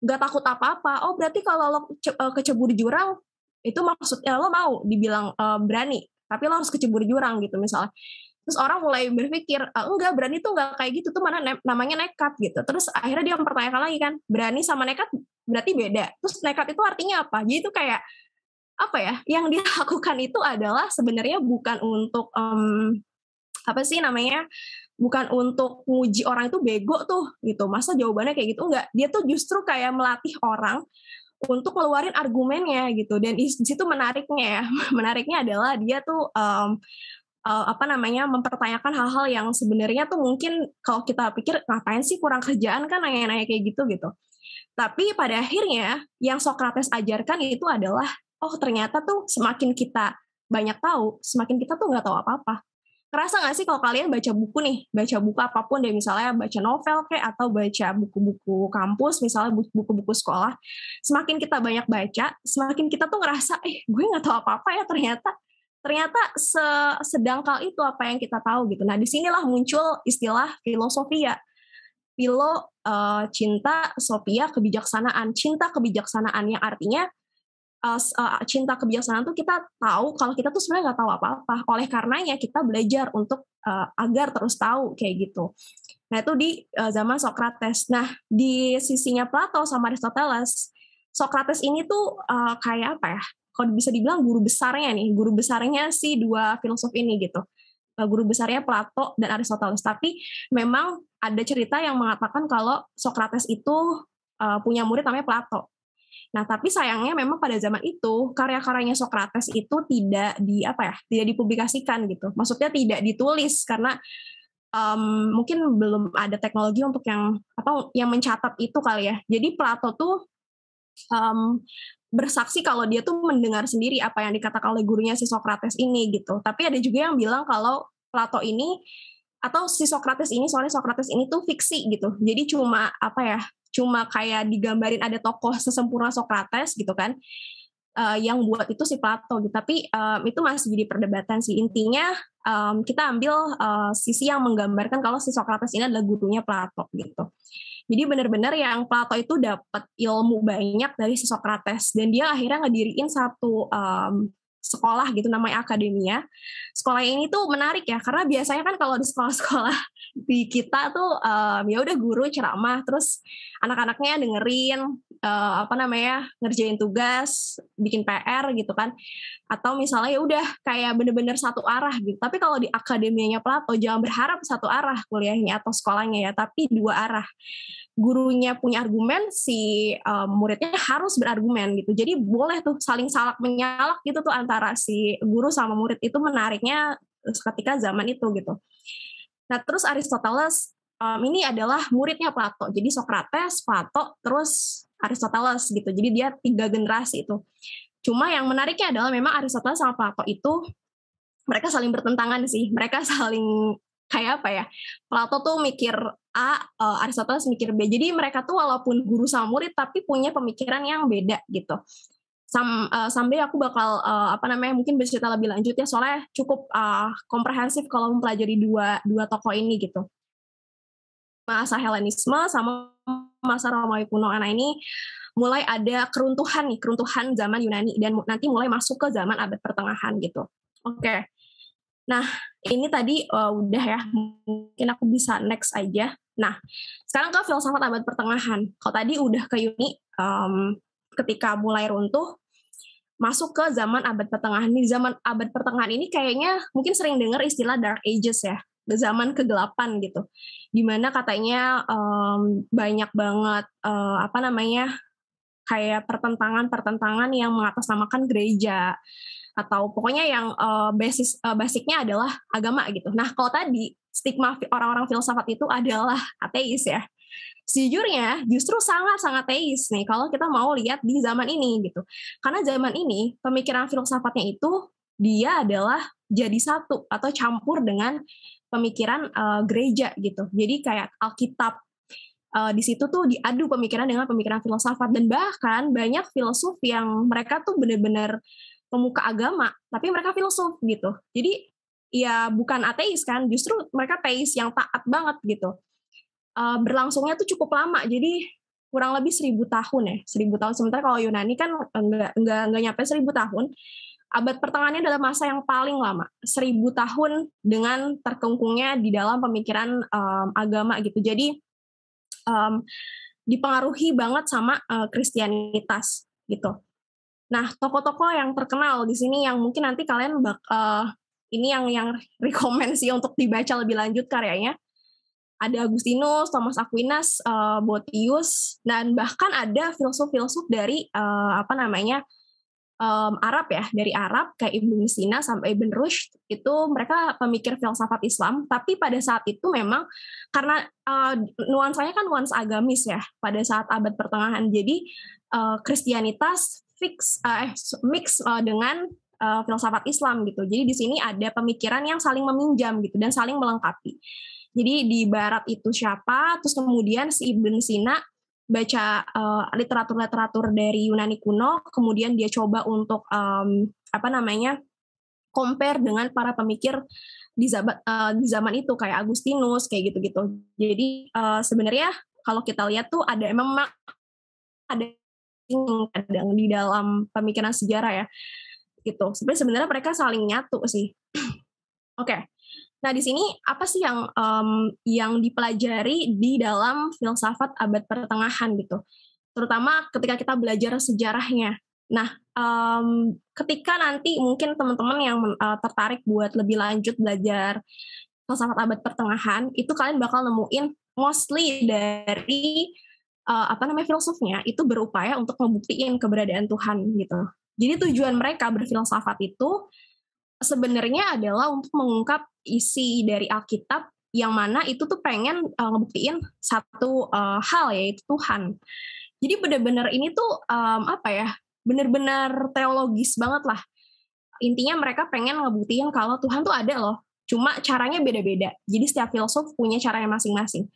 nggak takut apa-apa. Oh berarti kalau lo eh, kecebur jurang itu maksudnya lo mau dibilang uh, berani, tapi lo harus kecebur jurang gitu misalnya. Terus orang mulai berpikir enggak berani tuh enggak kayak gitu tuh mana ne namanya nekat gitu. Terus akhirnya dia mempertanyakan lagi kan berani sama nekat berarti beda. Terus nekat itu artinya apa? Jadi itu kayak apa ya? Yang dia lakukan itu adalah sebenarnya bukan untuk um, apa sih namanya bukan untuk nguji orang itu bego tuh gitu. Masa jawabannya kayak gitu? Enggak. Dia tuh justru kayak melatih orang untuk keluarin argumennya gitu. Dan di situ menariknya ya menariknya adalah dia tuh um, uh, apa namanya mempertanyakan hal-hal yang sebenarnya tuh mungkin kalau kita pikir ngapain sih kurang kerjaan kan nanya-nanya kayak gitu? Gitu. Tapi pada akhirnya yang Socrates ajarkan itu adalah oh ternyata tuh semakin kita banyak tahu semakin kita tuh nggak tahu apa-apa Kerasa nggak sih kalau kalian baca buku nih, baca buku apa pun deh, misalnya baca novel kayak atau baca buku-buku kampus, misalnya buku-buku sekolah, semakin kita banyak baca, semakin kita tuh ngerasa, eh gue nggak tahu apa-apa ya ternyata. Ternyata sedangkal itu apa yang kita tahu gitu. Nah di sinilah muncul istilah filosofia. Filo uh, cinta, sofia kebijaksanaan. Cinta kebijaksanaan yang artinya uh, cinta kebiasaan tuh kita tahu kalau kita tuh sebenarnya nggak tahu apa-apa. Oleh karenanya kita belajar untuk uh, agar terus tahu kayak gitu. Nah itu di uh, zaman Socrates. Nah di sisinya Plato sama Aristoteles, Socrates ini tuh uh, kayak apa ya? Kalau bisa dibilang guru besarnya nih, guru besarnya si dua filsuf ini gitu. Guru besarnya Plato dan Aristoteles. Tapi memang ada cerita yang mengatakan kalau Socrates itu punya murid namanya Plato. Nah, tapi sayangnya memang pada zaman itu karya-karyanya Socrates itu tidak di apa ya, tidak dipublikasikan gitu. Maksudnya tidak ditulis karena um, mungkin belum ada teknologi untuk yang apa yang mencatat itu kali ya. Jadi Plato tuh um, bersaksi kalau dia tuh mendengar sendiri apa yang dikatakan oleh gurunya si Socrates ini gitu. Tapi ada juga yang bilang kalau Plato ini atau si Socrates ini soalnya Socrates ini tuh fiksi gitu. Jadi cuma apa ya cuma kayak digambarin ada tokoh sesempurna Socrates gitu kan uh, yang buat itu si Plato gitu. Tapi um, itu masih jadi perdebatan sih. Intinya um, kita ambil uh, sisi yang menggambarkan kalau si Socrates ini adalah gurunya Plato gitu. Jadi benar-benar yang Plato itu dapat ilmu banyak dari si Socrates dan dia akhirnya ngediriin satu um, sekolah gitu namanya akademia. Sekolah ini tuh menarik ya karena biasanya kan kalau di sekolah-sekolah di kita tuh um, ya udah guru ceramah terus anak-anaknya dengerin uh, apa namanya ngerjain tugas, bikin PR gitu kan. Atau misalnya ya udah kayak bener-bener satu arah gitu. Tapi kalau di akademianya Plato jangan berharap satu arah kuliahnya atau sekolahnya ya, tapi dua arah gurunya punya argumen, si um, muridnya harus berargumen gitu. Jadi boleh tuh saling salak menyalak gitu tuh antara si guru sama murid itu menariknya ketika zaman itu gitu. Nah terus Aristoteles um, ini adalah muridnya Plato. Jadi Socrates, Plato, terus Aristoteles gitu. Jadi dia tiga generasi itu. Cuma yang menariknya adalah memang Aristoteles sama Plato itu mereka saling bertentangan sih. Mereka saling kayak apa ya? Plato tuh mikir A, uh, Aristoteles mikir B. Jadi mereka tuh walaupun guru sama murid tapi punya pemikiran yang beda gitu. Sam, uh, aku bakal uh, apa namanya mungkin bercerita lebih lanjut ya soalnya cukup uh, komprehensif kalau mempelajari dua dua tokoh ini gitu. Masa Helenisme sama masa Romawi kuno. Nah ini mulai ada keruntuhan nih, keruntuhan zaman Yunani dan nanti mulai masuk ke zaman abad pertengahan gitu. Oke. Okay. Nah, ini tadi uh, udah ya. Mungkin aku bisa next aja Nah, sekarang ke filsafat abad pertengahan. Kalau tadi udah ke Yuni, um, ketika mulai runtuh, masuk ke zaman abad pertengahan. Di zaman abad pertengahan ini kayaknya mungkin sering dengar istilah Dark Ages ya, zaman kegelapan gitu. Di mana katanya um, banyak banget uh, apa namanya kayak pertentangan-pertentangan yang mengatasnamakan gereja atau pokoknya yang uh, basis uh, basicnya adalah agama gitu. Nah kalau tadi stigma orang-orang filsafat itu adalah ateis ya. Sejujurnya justru sangat-sangat ateis nih kalau kita mau lihat di zaman ini gitu. Karena zaman ini pemikiran filsafatnya itu dia adalah jadi satu atau campur dengan pemikiran uh, gereja gitu. Jadi kayak Alkitab uh, di situ tuh diadu pemikiran dengan pemikiran filsafat dan bahkan banyak filsuf yang mereka tuh benar-benar pemuka agama, tapi mereka filsuf gitu. Jadi ya bukan ateis kan, justru mereka teis yang taat banget gitu. Uh, berlangsungnya tuh cukup lama, jadi kurang lebih seribu tahun ya, seribu tahun. Sementara kalau Yunani kan enggak enggak enggak nyampe seribu tahun. Abad pertengahannya adalah masa yang paling lama, seribu tahun dengan terkungkungnya di dalam pemikiran um, agama gitu. Jadi um, dipengaruhi banget sama uh, Kristianitas gitu. Nah, toko-toko yang terkenal di sini yang mungkin nanti kalian bak, uh, ini yang yang rekomend sih untuk dibaca lebih lanjut karyanya. Ada Agustinus, Thomas Aquinas, uh, Botius, dan bahkan ada filsuf-filsuf dari uh, apa namanya um, Arab ya, dari Arab kayak Ibnu Sina sampai Ibn Rushd itu mereka pemikir filsafat Islam, tapi pada saat itu memang karena uh, nuansanya kan nuansa agamis ya pada saat abad pertengahan, jadi uh, Kristianitas fix uh, mix uh, dengan uh, filsafat Islam gitu. Jadi di sini ada pemikiran yang saling meminjam gitu dan saling melengkapi. Jadi di barat itu siapa, terus kemudian si Ibn Sina baca literatur-literatur uh, dari Yunani kuno, kemudian dia coba untuk um, apa namanya compare dengan para pemikir di zaman uh, di zaman itu kayak Agustinus kayak gitu-gitu. Jadi uh, sebenarnya kalau kita lihat tuh ada memang ada kadang di dalam pemikiran sejarah ya gitu. Sebenarnya sebenarnya mereka saling nyatu sih. Oke. okay. Nah, di sini apa sih yang um, yang dipelajari di dalam filsafat abad pertengahan gitu? Terutama ketika kita belajar sejarahnya. Nah, um, ketika nanti mungkin teman-teman yang uh, tertarik buat lebih lanjut belajar filsafat abad pertengahan, itu kalian bakal nemuin mostly dari uh, apa namanya filsufnya itu berupaya untuk membuktiin keberadaan Tuhan gitu. Jadi tujuan mereka berfilsafat itu sebenarnya adalah untuk mengungkap isi dari Alkitab yang mana itu tuh pengen uh, ngebuktiin satu uh, hal yaitu Tuhan. Jadi benar-benar ini tuh um, apa ya? Benar-benar teologis banget lah. Intinya mereka pengen ngebuktiin kalau Tuhan tuh ada loh. Cuma caranya beda-beda. Jadi setiap filsuf punya caranya masing-masing.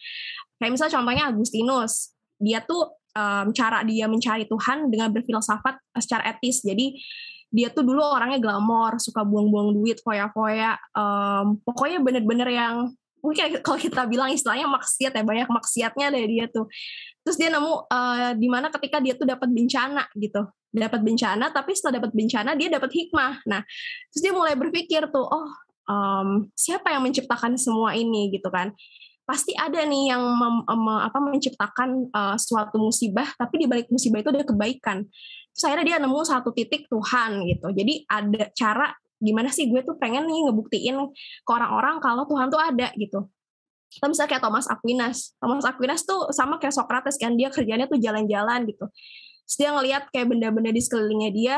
Kayak misalnya contohnya Agustinus. Dia tuh um, cara dia mencari Tuhan dengan berfilsafat secara etis. Jadi dia tuh dulu orangnya glamor, suka buang-buang duit, foya-foya. Um, pokoknya bener-bener yang mungkin kalau kita bilang istilahnya maksiat ya banyak maksiatnya dari dia tuh. Terus dia nemu uh, di mana ketika dia tuh dapat bencana gitu, dapat bencana, tapi setelah dapat bencana dia dapat hikmah. Nah, terus dia mulai berpikir tuh, oh um, siapa yang menciptakan semua ini gitu kan? pasti ada nih yang mem, mem, apa, menciptakan uh, suatu musibah, tapi di balik musibah itu ada kebaikan. Terus akhirnya dia nemu satu titik Tuhan gitu. Jadi ada cara gimana sih gue tuh pengen nih ngebuktiin ke orang-orang kalau Tuhan tuh ada gitu. Kita misalnya kayak Thomas Aquinas. Thomas Aquinas tuh sama kayak Socrates kan, dia kerjanya tuh jalan-jalan gitu. Terus dia ngelihat kayak benda-benda di sekelilingnya dia,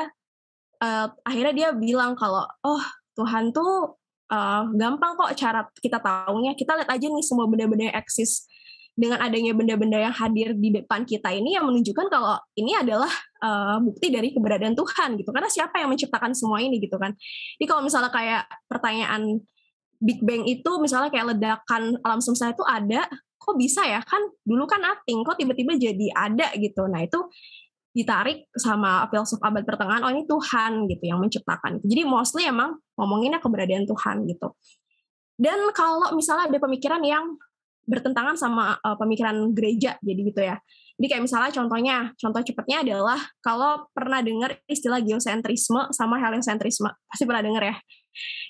uh, akhirnya dia bilang kalau, oh Tuhan tuh uh, gampang kok cara kita tahunya. Kita lihat aja nih semua benda-benda yang eksis dengan adanya benda-benda yang hadir di depan kita ini yang menunjukkan kalau ini adalah uh, bukti dari keberadaan Tuhan gitu. Karena siapa yang menciptakan semua ini gitu kan. Jadi kalau misalnya kayak pertanyaan Big Bang itu misalnya kayak ledakan alam semesta itu ada, kok bisa ya kan dulu kan nothing, kok tiba-tiba jadi ada gitu. Nah itu ditarik sama filsuf abad pertengahan oh ini Tuhan gitu yang menciptakan jadi mostly emang ngomonginnya keberadaan Tuhan gitu dan kalau misalnya ada pemikiran yang bertentangan sama uh, pemikiran gereja jadi gitu ya. Jadi kayak misalnya contohnya contoh cepatnya adalah kalau pernah dengar istilah geosentrisme sama heliocentrisme pasti pernah dengar ya.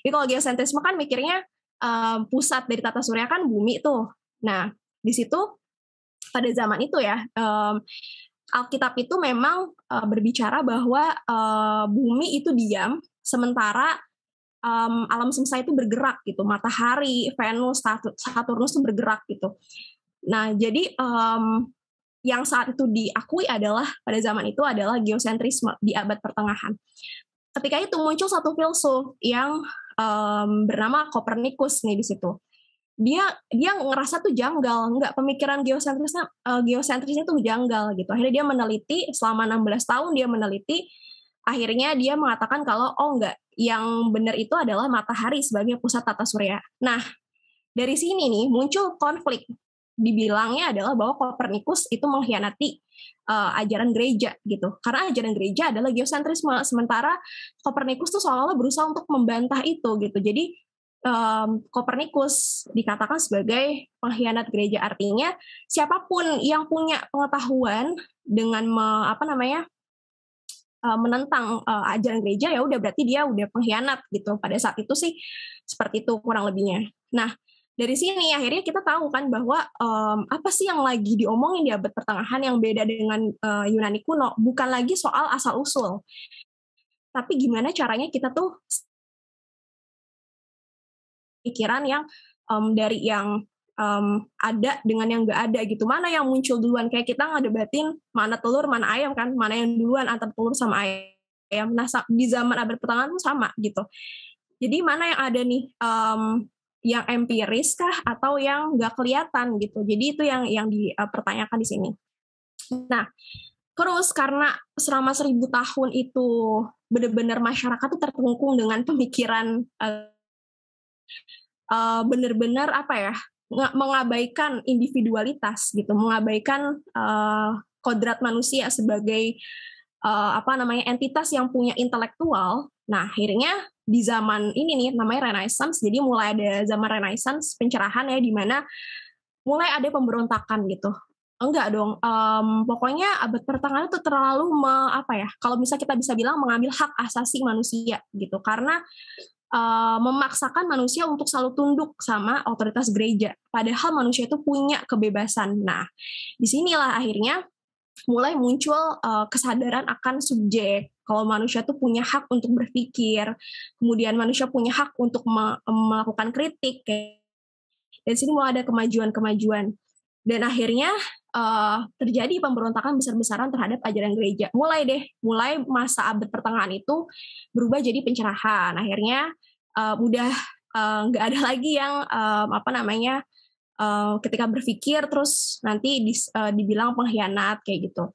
Jadi kalau geosentrisme kan mikirnya uh, pusat dari tata surya kan bumi tuh. Nah di situ pada zaman itu ya um, Alkitab itu memang uh, berbicara bahwa uh, bumi itu diam sementara um, alam semesta itu bergerak gitu. Matahari Venus Saturnus itu bergerak gitu. Nah jadi um, yang saat itu diakui adalah pada zaman itu adalah geosentrisme di abad pertengahan. Ketika itu muncul satu filsuf yang um, bernama Copernicus nih di situ. Dia dia ngerasa tuh janggal nggak pemikiran geosentrisnya uh, geosentrisnya tuh janggal gitu. Akhirnya dia meneliti selama 16 tahun dia meneliti akhirnya dia mengatakan kalau oh enggak. Yang benar itu adalah matahari sebagai pusat tata surya. Nah dari sini nih muncul konflik. Dibilangnya adalah bahwa Copernicus itu mengkhianati uh, ajaran gereja gitu. Karena ajaran gereja adalah geosentrisme sementara Copernicus tuh seolah-olah berusaha untuk membantah itu gitu. Jadi um, Kopernikus dikatakan sebagai pengkhianat gereja. Artinya siapa pun yang punya pengetahuan dengan me, apa namanya uh, menentang uh, ajaran gereja ya udah berarti dia udah pengkhianat gitu. Pada saat itu sih seperti itu kurang lebihnya. Nah dari sini akhirnya kita tahu kan bahwa um, apa sih yang lagi diomongin di abad pertengahan yang beda dengan uh, Yunani kuno? Bukan lagi soal asal usul. Tapi gimana caranya kita tuh pikiran yang um, dari yang um, ada dengan yang nggak ada gitu. Mana yang muncul duluan? Kayak kita ngedebatin mana telur mana ayam kan? Mana yang duluan antar telur sama ayam? Nah di zaman abad pertengahan pun sama gitu. Jadi mana yang ada nih? Um, yang empiris kah? Atau yang nggak kelihatan gitu. Jadi itu yang yang dipertanyakan di sini. Nah terus karena selama seribu tahun itu benar-benar masyarakat tuh terkungkung dengan pemikiran uh, uh, benar-benar apa ya mengabaikan individualitas gitu, mengabaikan uh, kodrat manusia sebagai uh, apa namanya entitas yang punya intelektual. Nah akhirnya di zaman ini nih namanya Renaissance, jadi mulai ada zaman Renaissance pencerahan ya di mana mulai ada pemberontakan gitu. Enggak dong, um, pokoknya abad pertengahan itu terlalu me, apa ya? Kalau bisa kita bisa bilang mengambil hak asasi manusia gitu, karena uh, memaksakan manusia untuk selalu tunduk sama otoritas gereja. Padahal manusia itu punya kebebasan. Nah, di sinilah akhirnya mulai muncul uh, kesadaran akan subjek. Kalau manusia itu punya hak untuk berpikir, kemudian manusia punya hak untuk me melakukan kritik. Dan sini mulai ada kemajuan-kemajuan. Dan akhirnya uh, terjadi pemberontakan besar-besaran terhadap ajaran gereja. Mulai deh, mulai masa abad pertengahan itu berubah jadi pencerahan. Akhirnya uh, udah nggak uh, ada lagi yang um, apa namanya uh, ketika berpikir terus nanti di, uh, dibilang pengkhianat kayak gitu.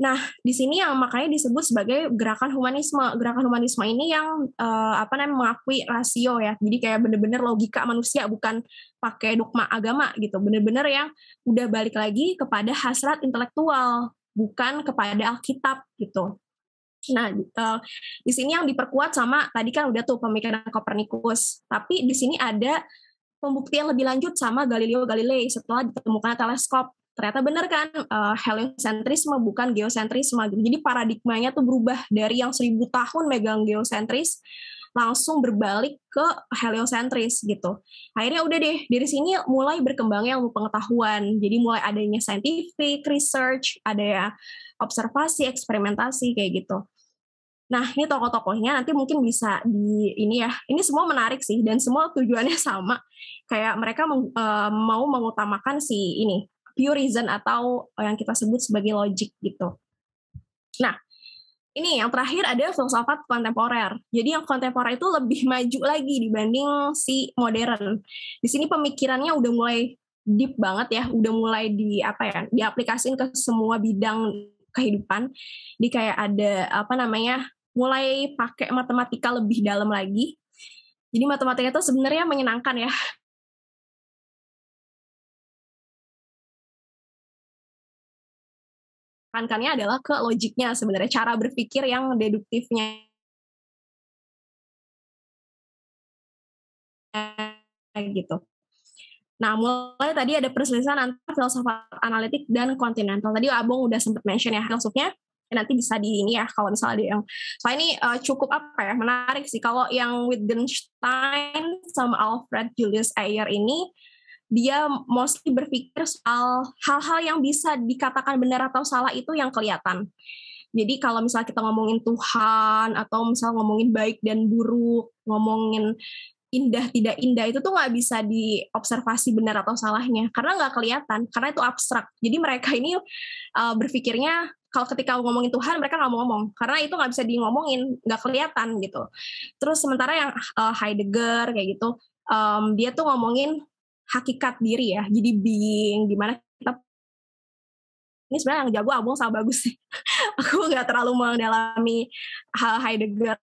Nah, di sini yang makanya disebut sebagai gerakan humanisme. Gerakan humanisme ini yang uh, apa namanya mengakui rasio ya. Jadi kayak bener-bener logika manusia bukan pakai dogma agama gitu. Bener-bener yang udah balik lagi kepada hasrat intelektual, bukan kepada Alkitab gitu. Nah, uh, di sini yang diperkuat sama tadi kan udah tuh pemikiran Kopernikus, tapi di sini ada pembuktian lebih lanjut sama Galileo Galilei setelah ditemukan teleskop ternyata benar kan uh, heliocentrisme bukan geosentrisme gitu. Jadi paradigmanya tuh berubah dari yang seribu tahun megang geosentris langsung berbalik ke heliocentris gitu. Akhirnya udah deh dari sini mulai berkembangnya ilmu pengetahuan. Jadi mulai adanya scientific research, ada ya observasi, eksperimentasi kayak gitu. Nah, ini tokoh-tokohnya nanti mungkin bisa di ini ya. Ini semua menarik sih dan semua tujuannya sama. Kayak mereka meng, uh, mau mengutamakan si ini pure reason atau yang kita sebut sebagai logic gitu. Nah, ini yang terakhir ada filsafat kontemporer. Jadi yang kontemporer itu lebih maju lagi dibanding si modern. Di sini pemikirannya udah mulai deep banget ya, udah mulai di apa ya, diaplikasin ke semua bidang kehidupan. Di kayak ada apa namanya, mulai pakai matematika lebih dalam lagi. Jadi matematika itu sebenarnya menyenangkan ya. tekankannya adalah ke logiknya sebenarnya cara berpikir yang deduktifnya gitu. Nah, mulai tadi ada perselisihan antara filsafat analitik dan kontinental. Tadi Abang udah sempat mention ya, filsufnya nanti bisa di ini ya kalau misalnya ada yang so ini uh, cukup apa ya menarik sih kalau yang Wittgenstein sama Alfred Julius Ayer ini dia mostly berpikir soal hal-hal yang bisa dikatakan benar atau salah itu yang kelihatan. Jadi kalau misalnya kita ngomongin Tuhan atau misalnya ngomongin baik dan buruk, ngomongin indah tidak indah itu tuh nggak bisa diobservasi benar atau salahnya karena nggak kelihatan karena itu abstrak jadi mereka ini uh, berpikirnya kalau ketika ngomongin Tuhan mereka nggak mau ngomong karena itu nggak bisa di ngomongin nggak kelihatan gitu terus sementara yang uh, Heidegger kayak gitu um, dia tuh ngomongin hakikat diri ya jadi being gimana kita ini sebenarnya yang jago abung sama bagus sih aku nggak terlalu mendalami Heidegger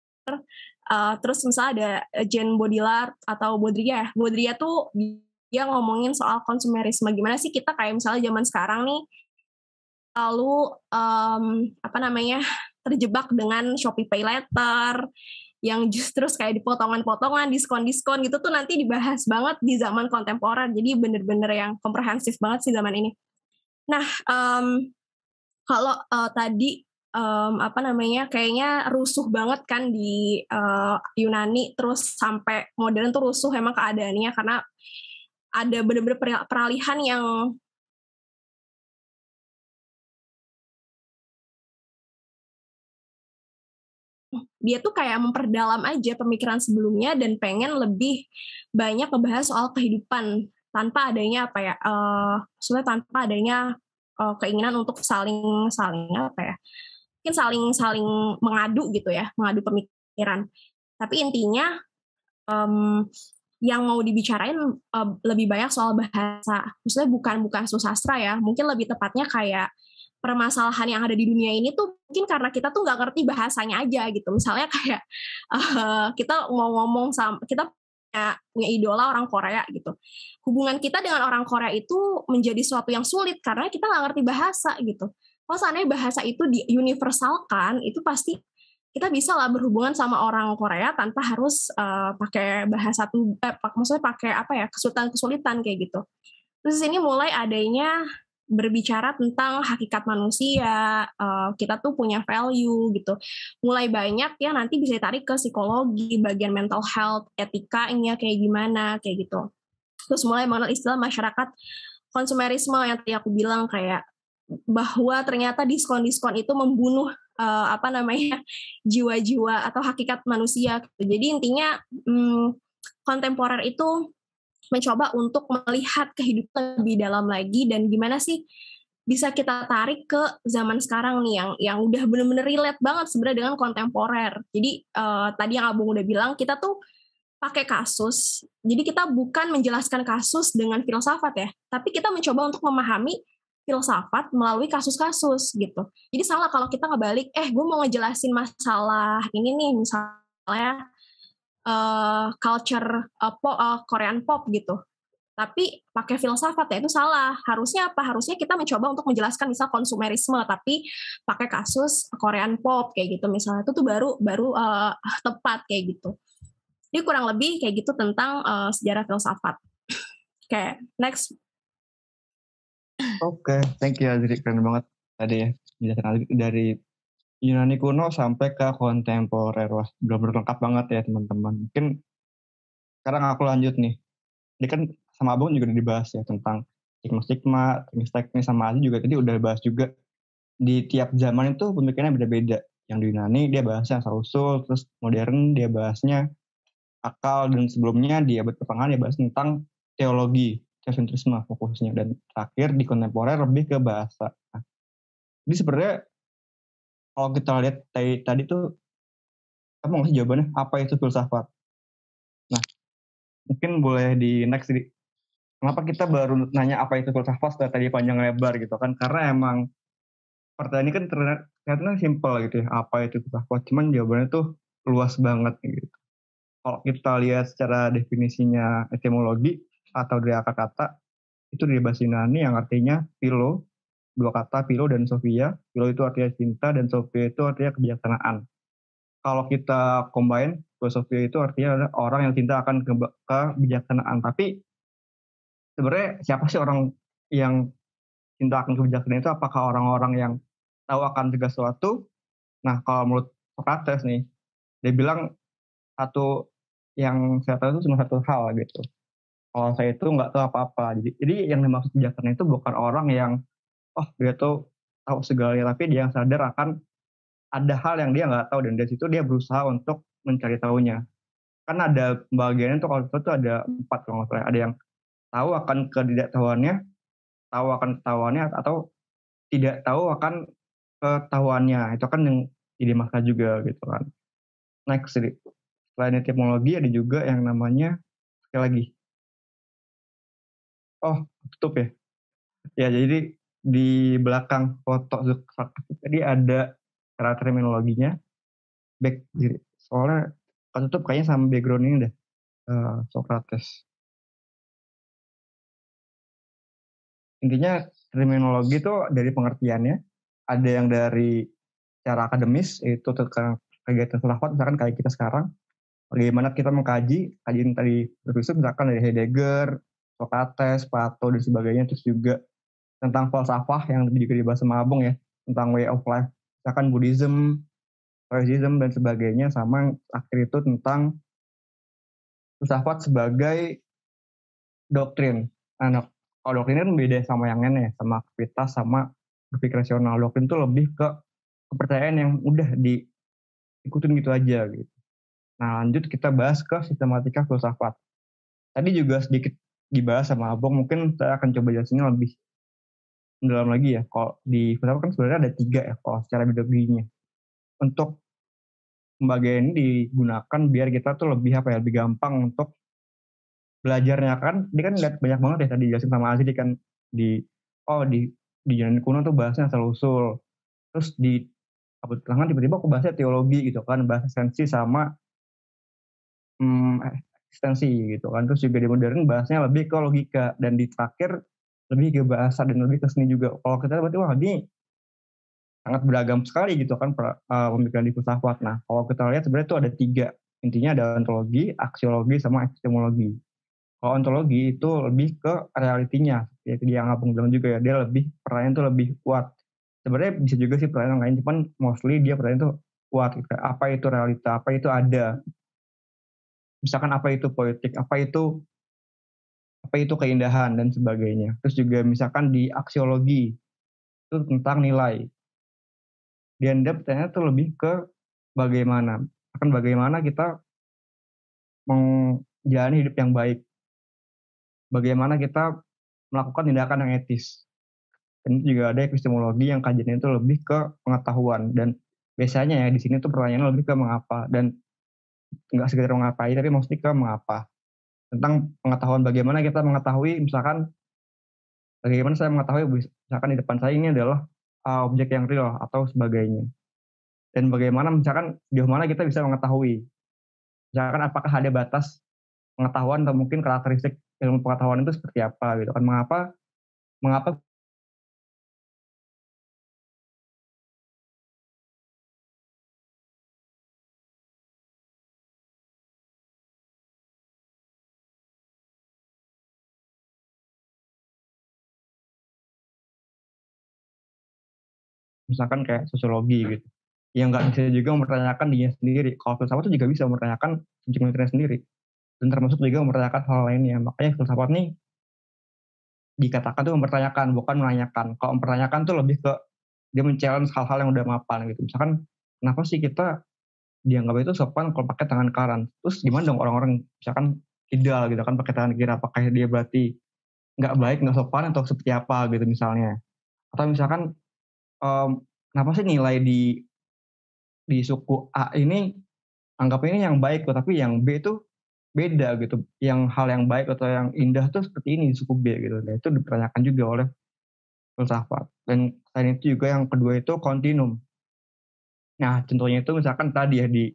Uh, terus misalnya ada Jane Baudrillard atau Baudrillard. Baudrillard tuh dia ngomongin soal konsumerisme. Gimana sih kita kayak misalnya zaman sekarang nih lalu um, apa namanya terjebak dengan Shopee Pay Later yang justru kayak di potongan-potongan, diskon-diskon gitu tuh nanti dibahas banget di zaman kontemporer. Jadi bener-bener yang komprehensif banget sih zaman ini. Nah, um, kalau uh, tadi um, apa namanya kayaknya rusuh banget kan di uh, Yunani terus sampai modern tuh rusuh emang keadaannya karena ada bener-bener peralihan yang dia tuh kayak memperdalam aja pemikiran sebelumnya dan pengen lebih banyak ngebahas soal kehidupan tanpa adanya apa ya uh, sebenarnya tanpa adanya uh, keinginan untuk saling saling apa ya mungkin saling saling mengadu gitu ya mengadu pemikiran. Tapi intinya um, yang mau dibicarain uh, lebih banyak soal bahasa. Maksudnya bukan bukan susastra ya mungkin lebih tepatnya kayak permasalahan yang ada di dunia ini tuh mungkin karena kita tuh nggak ngerti bahasanya aja gitu. Misalnya kayak uh, kita mau ngomong sama kita punya, punya idola orang Korea gitu. Hubungan kita dengan orang Korea itu menjadi suatu yang sulit karena kita nggak ngerti bahasa gitu. Kalau seandainya bahasa itu diuniversalkan, itu pasti kita bisa lah berhubungan sama orang Korea tanpa harus uh, pakai bahasa tuh, eh, maksudnya pakai apa ya kesulitan-kesulitan kayak gitu. Terus ini mulai adanya berbicara tentang hakikat manusia, uh, kita tuh punya value gitu. Mulai banyak yang nanti bisa ditarik ke psikologi, bagian mental health, etikanya kayak gimana, kayak gitu. Terus mulai mengenal istilah masyarakat konsumerisme yang tadi aku bilang kayak bahwa ternyata diskon-diskon itu membunuh uh, apa namanya jiwa-jiwa atau hakikat manusia. Gitu. Jadi intinya hmm, kontemporer itu mencoba untuk melihat kehidupan lebih dalam lagi dan gimana sih bisa kita tarik ke zaman sekarang nih yang yang udah bener-bener relate banget sebenarnya dengan kontemporer. Jadi uh, tadi yang Abung udah bilang kita tuh pakai kasus. Jadi kita bukan menjelaskan kasus dengan filsafat ya, tapi kita mencoba untuk memahami filsafat melalui kasus-kasus gitu. Jadi salah kalau kita ngebalik, eh gue mau ngejelasin masalah ini nih misalnya uh, culture uh, pop, uh, Korean pop gitu. Tapi pakai filsafat ya itu salah. Harusnya apa? Harusnya kita mencoba untuk menjelaskan misal konsumerisme, tapi pakai kasus Korean pop kayak gitu misalnya itu tuh baru baru uh, tepat kayak gitu. Jadi kurang lebih kayak gitu tentang uh, sejarah filsafat. Oke, okay, next Oke, thank you Adri, keren banget tadi ya. Dari Yunani kuno sampai ke kontemporer. Wah, benar-benar lengkap banget ya teman-teman. Mungkin sekarang aku lanjut nih. Ini kan sama Abang juga udah dibahas ya tentang stigma-stigma, teknis-teknis sama Aziz juga tadi udah bahas juga. Di tiap zaman itu pemikirannya beda-beda. Yang di Yunani dia bahasnya asal usul, terus modern dia bahasnya akal, dan sebelumnya di abad pertengahan dia bahas tentang teologi teosentrisme fokusnya dan terakhir di kontemporer lebih ke bahasa. Nah, jadi sebenarnya kalau kita lihat tadi, tadi tuh kamu ngasih jawabannya? Apa itu filsafat. Nah, mungkin boleh di next di kenapa kita baru nanya apa itu filsafat setelah tadi panjang lebar gitu kan? Karena emang pertanyaan ini kan ternyata simpel gitu ya apa itu filsafat? Cuman jawabannya tuh luas banget gitu. Kalau kita lihat secara definisinya etimologi atau dari akar kata itu dari bahasa Yunani yang artinya philo, dua kata philo dan Sofia. Philo itu artinya cinta dan Sofia itu artinya kebijaksanaan. Kalau kita combine, Sofia itu artinya adalah orang yang cinta akan ke kebijaksanaan. Tapi sebenarnya siapa sih orang yang cinta akan kebijaksanaan itu? Apakah orang-orang yang tahu akan segala sesuatu? Nah, kalau menurut Socrates nih, dia bilang satu yang saya tahu itu cuma satu hal gitu kalau saya itu nggak tahu apa-apa. Jadi, jadi yang dimaksud bijaksana itu bukan orang yang oh dia tuh tahu segalanya, tapi dia yang sadar akan ada hal yang dia nggak tahu dan dari situ dia berusaha untuk mencari tahunya. Kan ada bagiannya tuh kalau itu ada empat kalau nggak salah. Ada yang tahu akan ketidaktahuannya, tahu akan ketahuannya atau tidak tahu akan ketahuannya. Itu kan yang jadi masalah juga gitu kan. Next, selain etimologi ada juga yang namanya sekali lagi. Oh, tutup ya. Ya, jadi di belakang foto tadi ada cara terminologinya. Back jadi soalnya ketutup kayaknya sama background ini deh uh, Socrates. Intinya terminologi itu dari pengertiannya ada yang dari cara akademis itu tentang kegiatan filsafat misalkan kayak kita sekarang. Bagaimana kita mengkaji kajian tadi berfilsuf misalkan dari Heidegger, Socrates, Plato dan sebagainya terus juga tentang falsafah yang juga dibahas sama Abung ya tentang way of life misalkan Buddhism, Taoism dan sebagainya sama akhir itu tentang filsafat sebagai doktrin. Nah, kalau doktrin itu beda sama yang lainnya, sama aktivitas, sama berpikir rasional. Doktrin itu lebih ke kepercayaan yang udah diikutin gitu aja gitu. Nah lanjut kita bahas ke sistematika filsafat. Tadi juga sedikit dibahas sama Abang, mungkin saya akan coba jelasinnya lebih dalam lagi ya. Kalau di filsafat kan sebenarnya ada tiga ya kalau secara biologinya. Untuk pembagian ini digunakan biar kita tuh lebih apa ya lebih gampang untuk belajarnya kan dia kan lihat banyak banget ya tadi jelasin sama Azri kan di oh di di jalan kuno tuh bahasnya asal usul terus di abad tangan tiba-tiba aku bahasnya teologi gitu kan bahasa esensi sama hmm, eksistensi gitu kan terus juga di modern bahasnya lebih ke logika dan di terakhir lebih ke bahasa dan lebih ke seni juga. Kalau kita berarti wah ini sangat beragam sekali gitu kan uh, pemikiran di filsafat. Nah kalau kita lihat sebenarnya itu ada tiga intinya ada ontologi, aksiologi, sama epistemologi. Kalau ontologi itu lebih ke realitinya, ya dia Abang bilang juga ya, dia lebih pertanyaan itu lebih kuat. Sebenarnya bisa juga sih pertanyaan lain, cuman mostly dia pertanyaan itu kuat. Gitu. Apa itu realita, apa itu ada. Misalkan apa itu politik, apa itu apa itu keindahan dan sebagainya. Terus juga misalkan di aksiologi itu tentang nilai. Di Anda pertanyaan itu lebih ke bagaimana, akan bagaimana kita menjalani hidup yang baik. Bagaimana kita melakukan tindakan yang etis. Dan juga ada epistemologi yang kajiannya itu lebih ke pengetahuan dan biasanya ya di sini tuh pertanyaannya lebih ke mengapa dan nggak sekedar mengapai tapi maksudnya ke mengapa tentang pengetahuan bagaimana kita mengetahui misalkan bagaimana saya mengetahui misalkan di depan saya ini adalah uh, objek yang real atau sebagainya. Dan bagaimana misalkan sejauh mana kita bisa mengetahui. Misalkan apakah ada batas pengetahuan atau mungkin karakteristik ilmu pengetahuan itu seperti apa gitu kan. Mengapa mengapa misalkan kayak sosiologi gitu yang nggak bisa juga mempertanyakan dirinya sendiri. Kalau filsafat itu juga bisa mempertanyakan subjek dirinya sendiri dan termasuk juga mempertanyakan hal lainnya. Makanya filsafat nih dikatakan tuh mempertanyakan bukan menanyakan. Kalau mempertanyakan tuh lebih ke dia men-challenge hal-hal yang udah mapan gitu. Misalkan kenapa sih kita dianggap itu sopan kalau pakai tangan kanan? Terus gimana dong orang-orang misalkan ideal gitu kan pakai tangan kiri apakah dia berarti nggak baik nggak sopan atau seperti apa gitu misalnya? Atau misalkan um, kenapa sih nilai di di suku A ini anggap ini yang baik tapi yang B itu beda gitu. Yang hal yang baik atau yang indah tuh seperti ini di suku B gitu. Nah, itu dipertanyakan juga oleh filsafat. Dan selain itu juga yang kedua itu kontinum. Nah, contohnya itu misalkan tadi ya di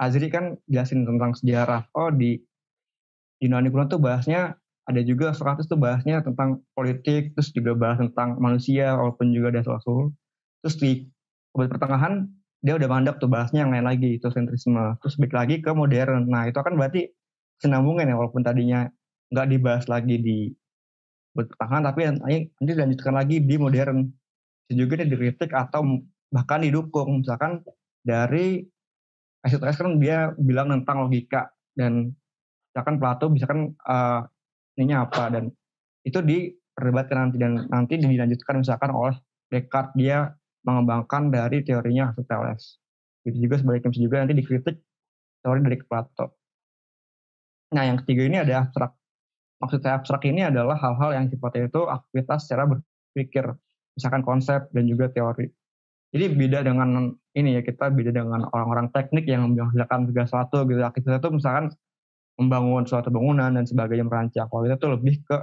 Azri kan jelasin tentang sejarah. Oh, di Yunani kuno tuh bahasnya ada juga Socrates tuh bahasnya tentang politik, terus juga bahas tentang manusia, walaupun juga ada soal Terus di abad pertengahan dia udah mandap tuh bahasnya yang lain lagi, itu sentrisme. Terus balik lagi ke modern. Nah itu kan berarti senambungan ya, walaupun tadinya nggak dibahas lagi di abad pertengahan, tapi nanti dilanjutkan lagi di modern. Bisa juga dia dikritik atau bahkan didukung. Misalkan dari Aristoteles kan dia bilang tentang logika dan misalkan Plato misalkan uh, ininya apa dan itu diperdebatkan nanti dan nanti dilanjutkan misalkan oleh Descartes dia mengembangkan dari teorinya Aristoteles. Itu juga sebaliknya bisa juga nanti dikritik teori dari Plato. Nah yang ketiga ini ada abstrak. Maksudnya abstrak ini adalah hal-hal yang sifatnya itu aktivitas secara berpikir, misalkan konsep dan juga teori. Jadi beda dengan ini ya kita beda dengan orang-orang teknik yang menghasilkan segala sesuatu gitu. Aktivitas itu misalkan membangun suatu bangunan dan sebagainya merancang. Kalau kita tuh lebih ke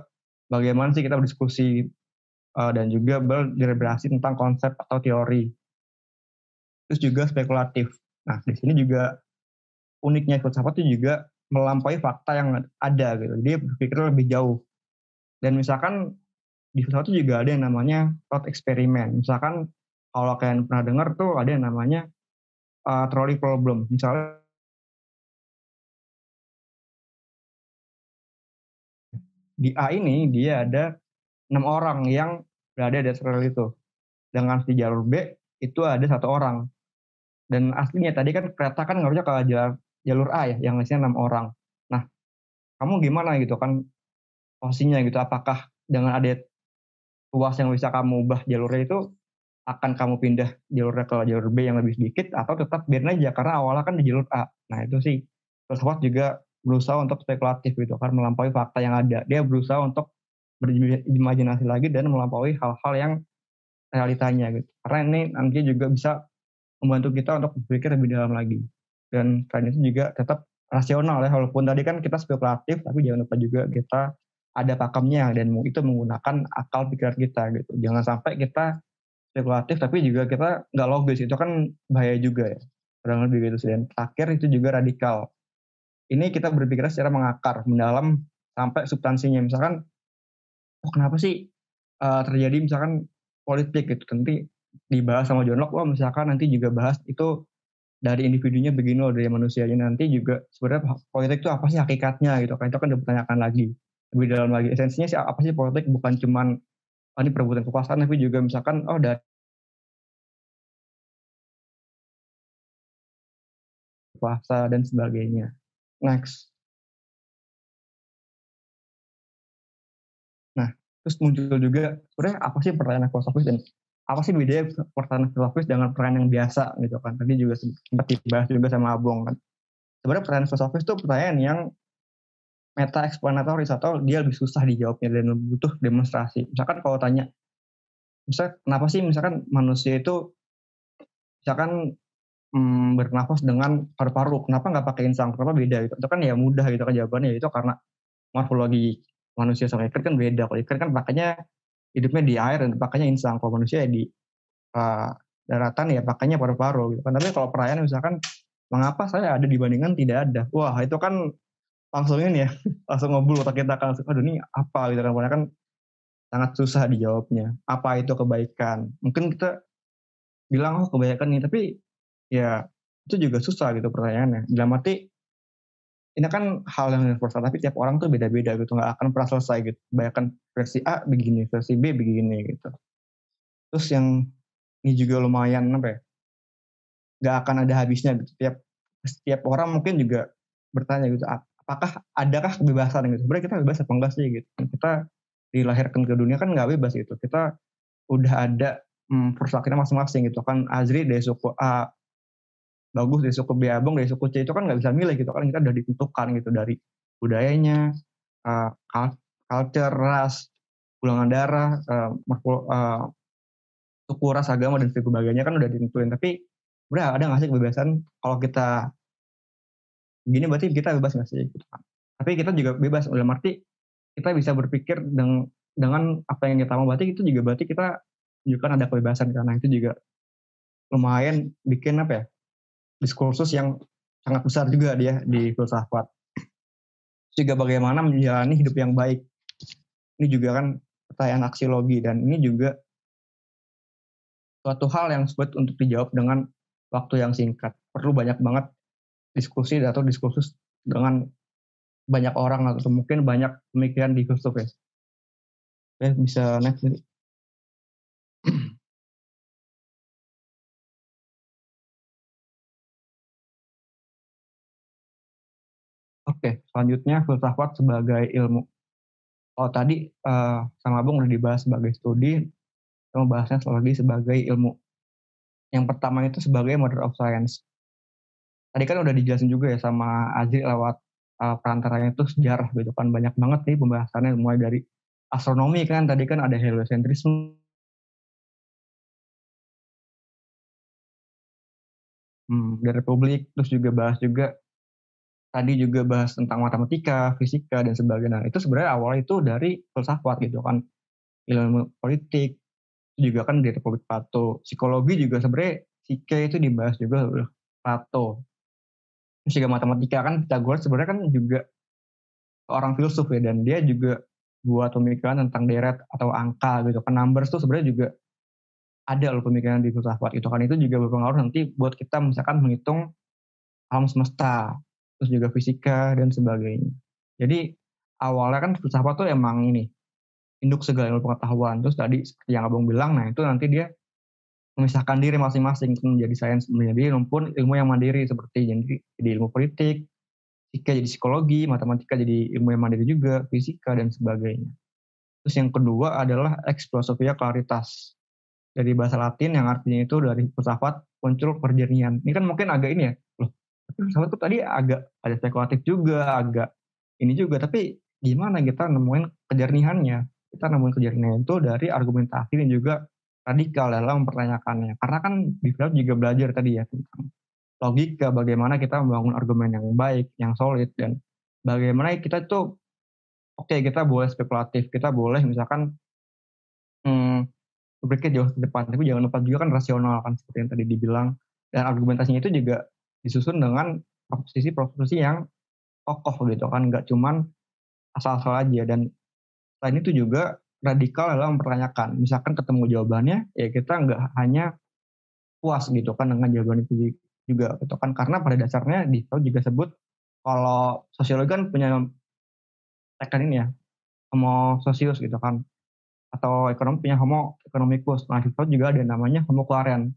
bagaimana sih kita berdiskusi uh, dan juga berdeliberasi tentang konsep atau teori. Terus juga spekulatif. Nah, di sini juga uniknya filsafat itu juga melampaui fakta yang ada gitu. Dia berpikir lebih jauh. Dan misalkan di filsafat itu juga ada yang namanya thought eksperimen. Misalkan kalau kalian pernah dengar tuh ada yang namanya uh, trolley problem. Misalnya di A ini dia ada enam orang yang berada di atas rel itu. Dengan di jalur B itu ada satu orang. Dan aslinya tadi kan kereta kan harusnya ke jalur, jalur A ya, yang isinya enam orang. Nah, kamu gimana gitu kan posisinya gitu? Apakah dengan ada ruas yang bisa kamu ubah jalurnya itu akan kamu pindah jalurnya ke jalur B yang lebih sedikit atau tetap biarin aja karena awalnya kan di jalur A. Nah itu sih filsafat juga berusaha untuk spekulatif gitu kan melampaui fakta yang ada. Dia berusaha untuk berimajinasi lagi dan melampaui hal-hal yang realitanya gitu. Karena ini nanti juga bisa membantu kita untuk berpikir lebih dalam lagi. Dan selain itu juga tetap rasional ya, walaupun tadi kan kita spekulatif, tapi jangan lupa juga kita ada pakemnya dan itu menggunakan akal pikiran kita gitu. Jangan sampai kita spekulatif tapi juga kita nggak logis itu kan bahaya juga ya kurang lebih gitu dan terakhir itu juga radikal ini kita berpikir secara mengakar mendalam sampai substansinya. Misalkan oh kenapa sih uh, terjadi misalkan politik gitu? Nanti dibahas sama John Locke, oh misalkan nanti juga bahas itu dari individunya begini loh dari manusianya. Nanti juga sebenarnya politik itu apa sih hakikatnya gitu kan? Itu kan dipertanyakan lagi. Lebih dalam lagi. Esensinya sih apa sih politik? Bukan cuman oh, ini perebutan kekuasaan tapi juga misalkan oh dari kuasa dan sebagainya next. Terus muncul juga sebenarnya apa sih pertanyaan filosofis dan apa sih bedanya pertanyaan filosofis dengan pertanyaan yang biasa gitu kan? Tadi juga sempat dibahas juga sama Abong kan. Sebenarnya pertanyaan filosofis itu pertanyaan yang meta eksplanatoris atau dia lebih susah dijawabnya dan butuh demonstrasi. Misalkan kalau tanya misalkan kenapa sih misalkan manusia itu misalkan hmm, bernafas dengan paru-paru kenapa nggak pakai insang kenapa beda gitu itu kan ya mudah gitu kan jawabannya itu karena morfologi manusia sama ikan kan beda. Kalau ikan kan pakainya hidupnya di air dan pakainya insang. Kalau manusia ya di uh, daratan ya pakainya paru-paru gitu kan. Tapi kalau perayaan misalkan mengapa saya ada dibandingkan tidak ada. Wah, itu kan langsung ini ya, langsung ngobrol otak kita kan langsung aduh ini apa gitu kan. Kan sangat susah dijawabnya. Apa itu kebaikan? Mungkin kita bilang oh kebaikan nih, tapi ya itu juga susah gitu pertanyaannya. Dalam arti ini kan hal yang universal tapi tiap orang tuh beda-beda gitu. Nggak akan pernah selesai gitu. Bayangkan versi A begini versi B begini gitu. Terus yang ini juga lumayan apa ya nggak akan ada habisnya gitu. Tiap setiap orang mungkin juga bertanya gitu apakah adakah kebebasan gitu? Sebenarnya kita bebas apa enggak sih gitu. Kita dilahirkan ke dunia kan nggak bebas gitu. Kita udah ada hmm, masing-masing gitu. Kan Azri dari suku A bagus dari suku B abang dari suku C itu kan nggak bisa milih gitu kan kita udah ditentukan gitu dari budayanya uh, culture ras golongan darah uh, uh, suku ras agama dan sebagainya kan udah ditentuin. Tapi udah ada nggak sih kebebasan? Kalau kita gini berarti kita bebas nggak sih? Gitu. tapi kita juga bebas dalam arti kita bisa berpikir dengan dengan apa yang kita mau. Berarti itu juga berarti kita menunjukkan ada kebebasan. Karena itu juga lumayan bikin apa ya diskursus yang sangat besar juga dia di filsafat. Juga bagaimana menjalani hidup yang baik. Ini juga kan pertanyaan aksiologi dan ini juga suatu hal yang sulit untuk dijawab dengan waktu yang singkat. Perlu banyak banget diskusi atau diskursus dengan banyak orang atau mungkin banyak pemikiran di filsafat. Ya. bisa next. Selanjutnya filsafat sebagai ilmu. oh tadi uh, sama Bung udah dibahas sebagai studi, kita bahasnya lagi sebagai ilmu. Yang pertama itu sebagai mother of science. Tadi kan udah dijelasin juga ya sama Azri lewat uh, perantaranya itu sejarah gitu kan banyak banget nih pembahasannya mulai dari astronomi kan tadi kan ada heliocentrisme hmm, dari Republik, terus juga bahas juga tadi juga bahas tentang matematika, fisika dan sebagainya. Nah, itu sebenarnya awalnya itu dari filsafat gitu kan, ilmu politik juga kan di Republik Plato, psikologi juga sebenarnya psike itu dibahas juga oleh Plato. Terus matematika kan Pythagoras sebenarnya kan juga orang filsuf ya dan dia juga buat pemikiran tentang deret atau angka gitu kan. Numbers tuh sebenarnya juga ada loh pemikiran di filsafat itu kan. Itu juga berpengaruh nanti buat kita misalkan menghitung alam semesta terus juga fisika dan sebagainya jadi awalnya kan filsafat tuh emang ini induk segala ilmu pengetahuan terus tadi seperti yang abang bilang nah itu nanti dia memisahkan diri masing-masing menjadi sains menjadi ilmu ilmu yang mandiri seperti jadi, jadi ilmu politik fisika jadi psikologi matematika jadi ilmu yang mandiri juga fisika dan sebagainya terus yang kedua adalah ex filosofia claritas dari bahasa Latin yang artinya itu dari filsafat muncul perjernihan. Ini kan mungkin agak ini ya, loh. Tapi itu tadi agak ada spekulatif juga, agak ini juga. Tapi gimana kita nemuin kejernihannya? Kita nemuin kejernihan itu dari argumentasi dan juga radikal dalam mempertanyakannya. Karena kan di juga belajar tadi ya tentang logika, bagaimana kita membangun argumen yang baik, yang solid, dan bagaimana kita itu oke okay, kita boleh spekulatif, kita boleh misalkan hmm, berpikir jauh ke depan tapi jangan lupa juga kan rasional kan seperti yang tadi dibilang dan argumentasinya itu juga disusun dengan proposisi-proposisi yang kokoh gitu kan. Nggak cuman asal-asal aja. Dan selain itu juga radikal dalam mempertanyakan. Misalkan ketemu jawabannya ya kita nggak hanya puas gitu kan dengan jawaban itu juga gitu kan. Karena pada dasarnya di juga sebut kalau sosiologi kan punya tekan ini ya homo sosius gitu kan. Atau ekonomi punya homo economicus. Nah, kita juga ada namanya homo quaren.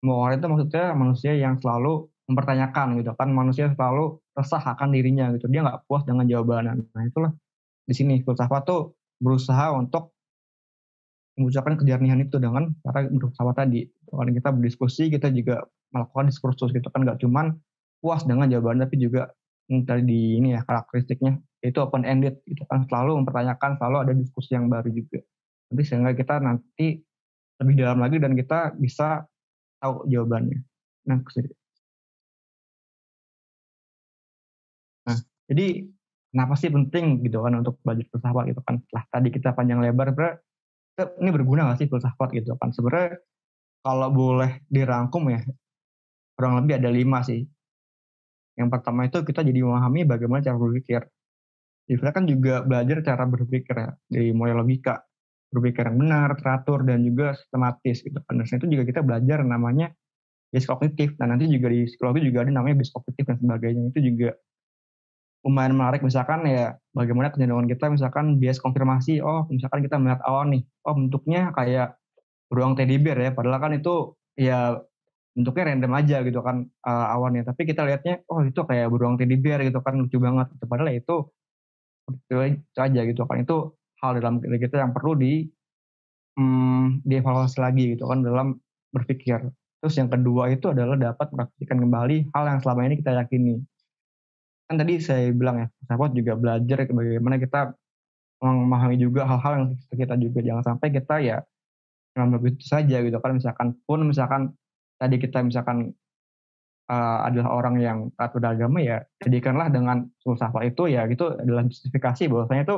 Homo quaren itu maksudnya manusia yang selalu mempertanyakan gitu kan, manusia selalu resah akan dirinya gitu. Dia nggak puas dengan jawabannya. Nah, itulah di sini filsafat tuh berusaha untuk mengucapkan kejernihan itu dengan cara filsafat tadi. Kalau kita berdiskusi, kita juga melakukan diskursus gitu kan, nggak cuman puas dengan jawaban tapi juga tadi di ini ya karakteristiknya itu open ended gitu kan selalu mempertanyakan selalu ada diskusi yang baru juga nanti sehingga kita nanti lebih dalam lagi dan kita bisa tahu jawabannya. Nah, jadi kenapa sih penting gitu kan untuk belajar filsafat gitu kan? Setelah tadi kita panjang lebar, ini berguna nggak sih filsafat gitu kan? Sebenarnya kalau boleh dirangkum ya, kurang lebih ada lima sih. Yang pertama itu kita jadi memahami bagaimana cara berpikir. Kita kan juga belajar cara berpikir ya, dari mulai logika, berpikir yang benar, teratur, dan juga sistematis gitu. Dan itu juga kita belajar namanya bias kognitif. Dan nanti juga di psikologi juga ada namanya bias kognitif dan sebagainya. Itu juga lumayan menarik misalkan ya bagaimana kecenderungan kita misalkan bias konfirmasi oh misalkan kita melihat awan nih oh bentuknya kayak beruang teddy bear ya padahal kan itu ya bentuknya random aja gitu kan uh, awannya tapi kita lihatnya oh itu kayak beruang teddy bear gitu kan lucu banget gitu. padahal ya itu itu aja gitu kan itu hal dalam kita yang perlu di hmm, dievaluasi lagi gitu kan dalam berpikir. Terus yang kedua itu adalah dapat praktikan kembali hal yang selama ini kita yakini. Kan tadi saya bilang ya, sahabat juga belajar bagaimana kita memahami juga hal-hal yang kita juga. Jangan sampai kita ya memang begitu saja gitu kan. Misalkan pun misalkan tadi kita misalkan uh, adalah orang yang taat beragama ya jadikanlah dengan filsafat itu ya gitu adalah justifikasi bahwasanya itu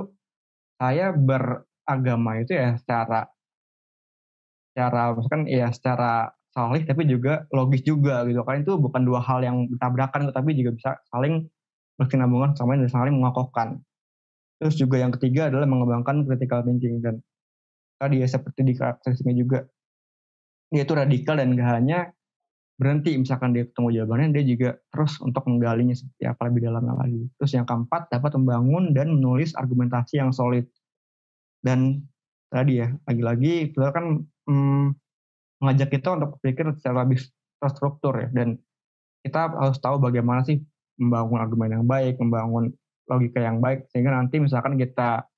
saya beragama itu ya secara secara misalkan ya secara salih tapi juga logis juga gitu kan. Itu bukan dua hal yang bertabrakan tapi juga bisa saling berkesinambungan sama dan saling mengokohkan. Terus juga yang ketiga adalah mengembangkan critical thinking dan tadi ya seperti di karakteristiknya juga. Dia itu radikal dan gak hanya berhenti misalkan dia ketemu jawabannya dia juga terus untuk menggalinya seperti apa lebih dalam lagi. Terus yang keempat dapat membangun dan menulis argumentasi yang solid. Dan tadi ya lagi-lagi kita kan hmm, mengajak kita untuk berpikir secara lebih terstruktur ya. Dan kita harus tahu bagaimana sih membangun argumen yang baik membangun logika yang baik sehingga nanti misalkan kita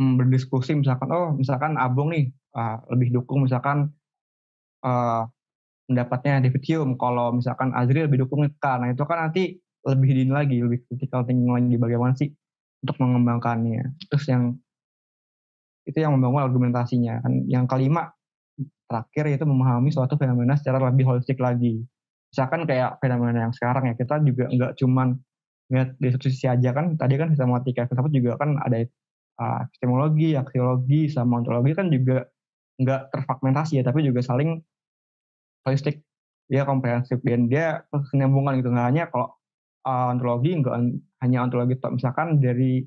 hmm, berdiskusi misalkan oh misalkan Abung nih uh, lebih dukung misalkan uh, pendapatnya David Hume. Kalau misalkan Azri lebih dukung K. Nah itu kan nanti lebih dini lagi lebih critical thinking lagi bagaimana sih untuk mengembangkannya. Terus yang itu yang membangun argumentasinya. Kan yang kelima terakhir yaitu memahami suatu fenomena secara lebih holistik lagi misalkan kayak fenomena yang sekarang ya kita juga nggak cuman lihat di satu sisi aja kan tadi kan sistematika filsafat juga kan ada uh, aksiologi, sama ontologi kan juga nggak terfragmentasi ya tapi juga saling holistik dia komprehensif. Dan dia kesinambungan gitu nggak hanya kalau uh, ontologi nggak hanya ontologi misalkan dari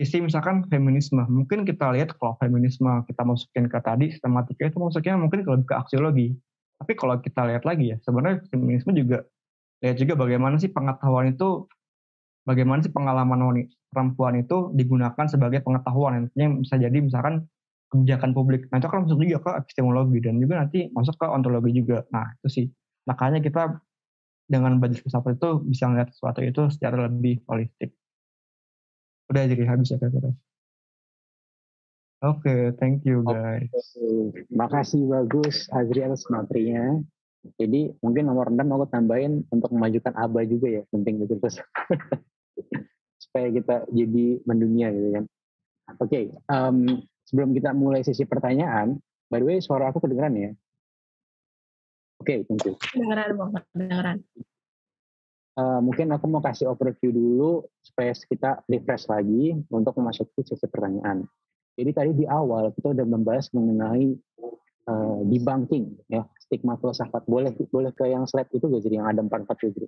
sisi misalkan feminisme mungkin kita lihat kalau feminisme kita masukin ke tadi sistematika itu masuknya mungkin kalau ke aksiologi tapi kalau kita lihat lagi ya sebenarnya feminisme juga lihat juga bagaimana sih pengetahuan itu bagaimana sih pengalaman wanita perempuan itu digunakan sebagai pengetahuan. Nantinya bisa jadi misalkan kebijakan publik. Itu kan masuk juga ke epistemologi dan juga nanti masuk ke ontologi juga. Nah itu sih. Makanya kita dengan belajar filsafat itu bisa melihat sesuatu itu secara lebih holistik. Udah jadi habis ya kira-kira Oke, okay, thank you guys. Okay. Makasih bagus Azri atas materinya. Jadi mungkin nomor 6 aku tambahin untuk memajukan ABA juga ya, penting gitu terus. Supaya kita jadi mendunia gitu kan. Oke, okay, um, sebelum kita mulai sesi pertanyaan, by the way suara aku kedengeran ya? Oke, okay, thank you. Kedengeran, Bang. Kedengeran. Uh, mungkin aku mau kasih overview dulu supaya kita refresh lagi untuk memasuki sesi pertanyaan. Jadi tadi di awal kita udah membahas mengenai uh, debunking ya stigma filsafat. Boleh boleh ke yang slide itu gak jadi yang ada empat empat itu.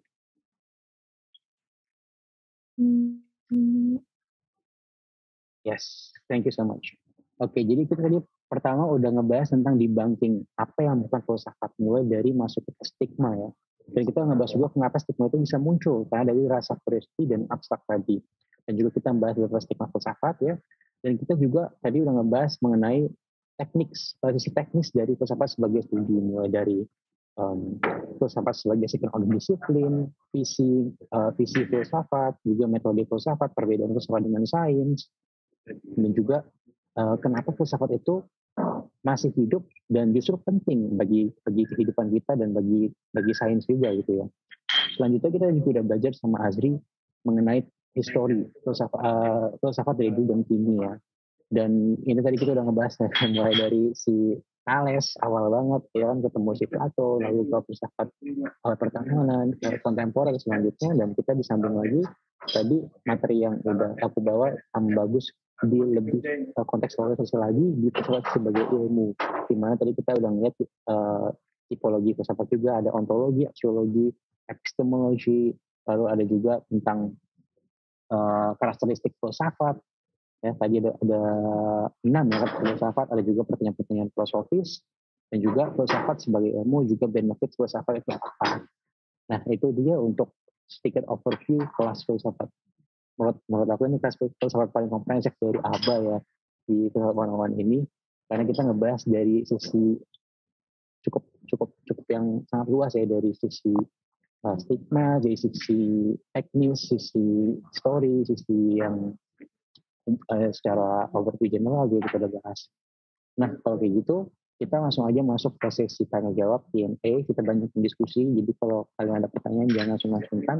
Yes, thank you so much. Oke, okay, jadi kita tadi pertama udah ngebahas tentang debunking apa yang bukan filsafat mulai dari masuk ke stigma ya. Dan kita ngebahas juga kenapa stigma itu bisa muncul karena dari rasa curiosity dan abstrak tadi. Dan juga kita membahas tentang stigma filsafat ya. Dan kita juga tadi udah ngebahas mengenai teknik sisi teknis dari filsafat sebagai studi mulai dari um, filsafat sebagai oleh disiplin, visi uh, visi filsafat, juga metode filsafat, perbedaan filsafat dengan sains, dan juga uh, kenapa filsafat itu masih hidup dan justru penting bagi bagi kehidupan kita dan bagi bagi sains juga gitu ya. Selanjutnya kita juga udah belajar sama Azri mengenai histori filsafat uh, filsafat dari dulu dan kini ya. Dan ini tadi kita udah ngebahas ya, mulai dari si Thales awal banget ya kan ketemu si Plato lalu ke filsafat awal pertahanan ke kontemporer selanjutnya dan kita disambung lagi tadi materi yang udah aku bawa um, bagus di lebih uh, kontekstualisasi lagi di filsafat sebagai ilmu di mana tadi kita udah ngeliat uh, tipologi filsafat juga ada ontologi, aksiologi, epistemologi lalu ada juga tentang uh, karakteristik filsafat. Ya tadi ada, ada enam ya filsafat. Ada juga pertanyaan-pertanyaan filosofis dan juga filsafat sebagai ilmu juga benefit filsafat itu apa? Nah itu dia untuk sedikit overview kelas filsafat. Menurut menurut aku ini kelas filsafat paling komprehensif dari ABA ya di filsafat ini. Karena kita ngebahas dari sisi cukup cukup cukup yang sangat luas ya dari sisi uh, stigma, dari sisi teknis, sisi story, sisi yang eh, secara overview general juga kita bahas. Nah kalau kayak gitu kita langsung aja masuk ke sesi tanya jawab Q&A kita banyak diskusi jadi kalau kalian ada pertanyaan jangan langsung langsungkan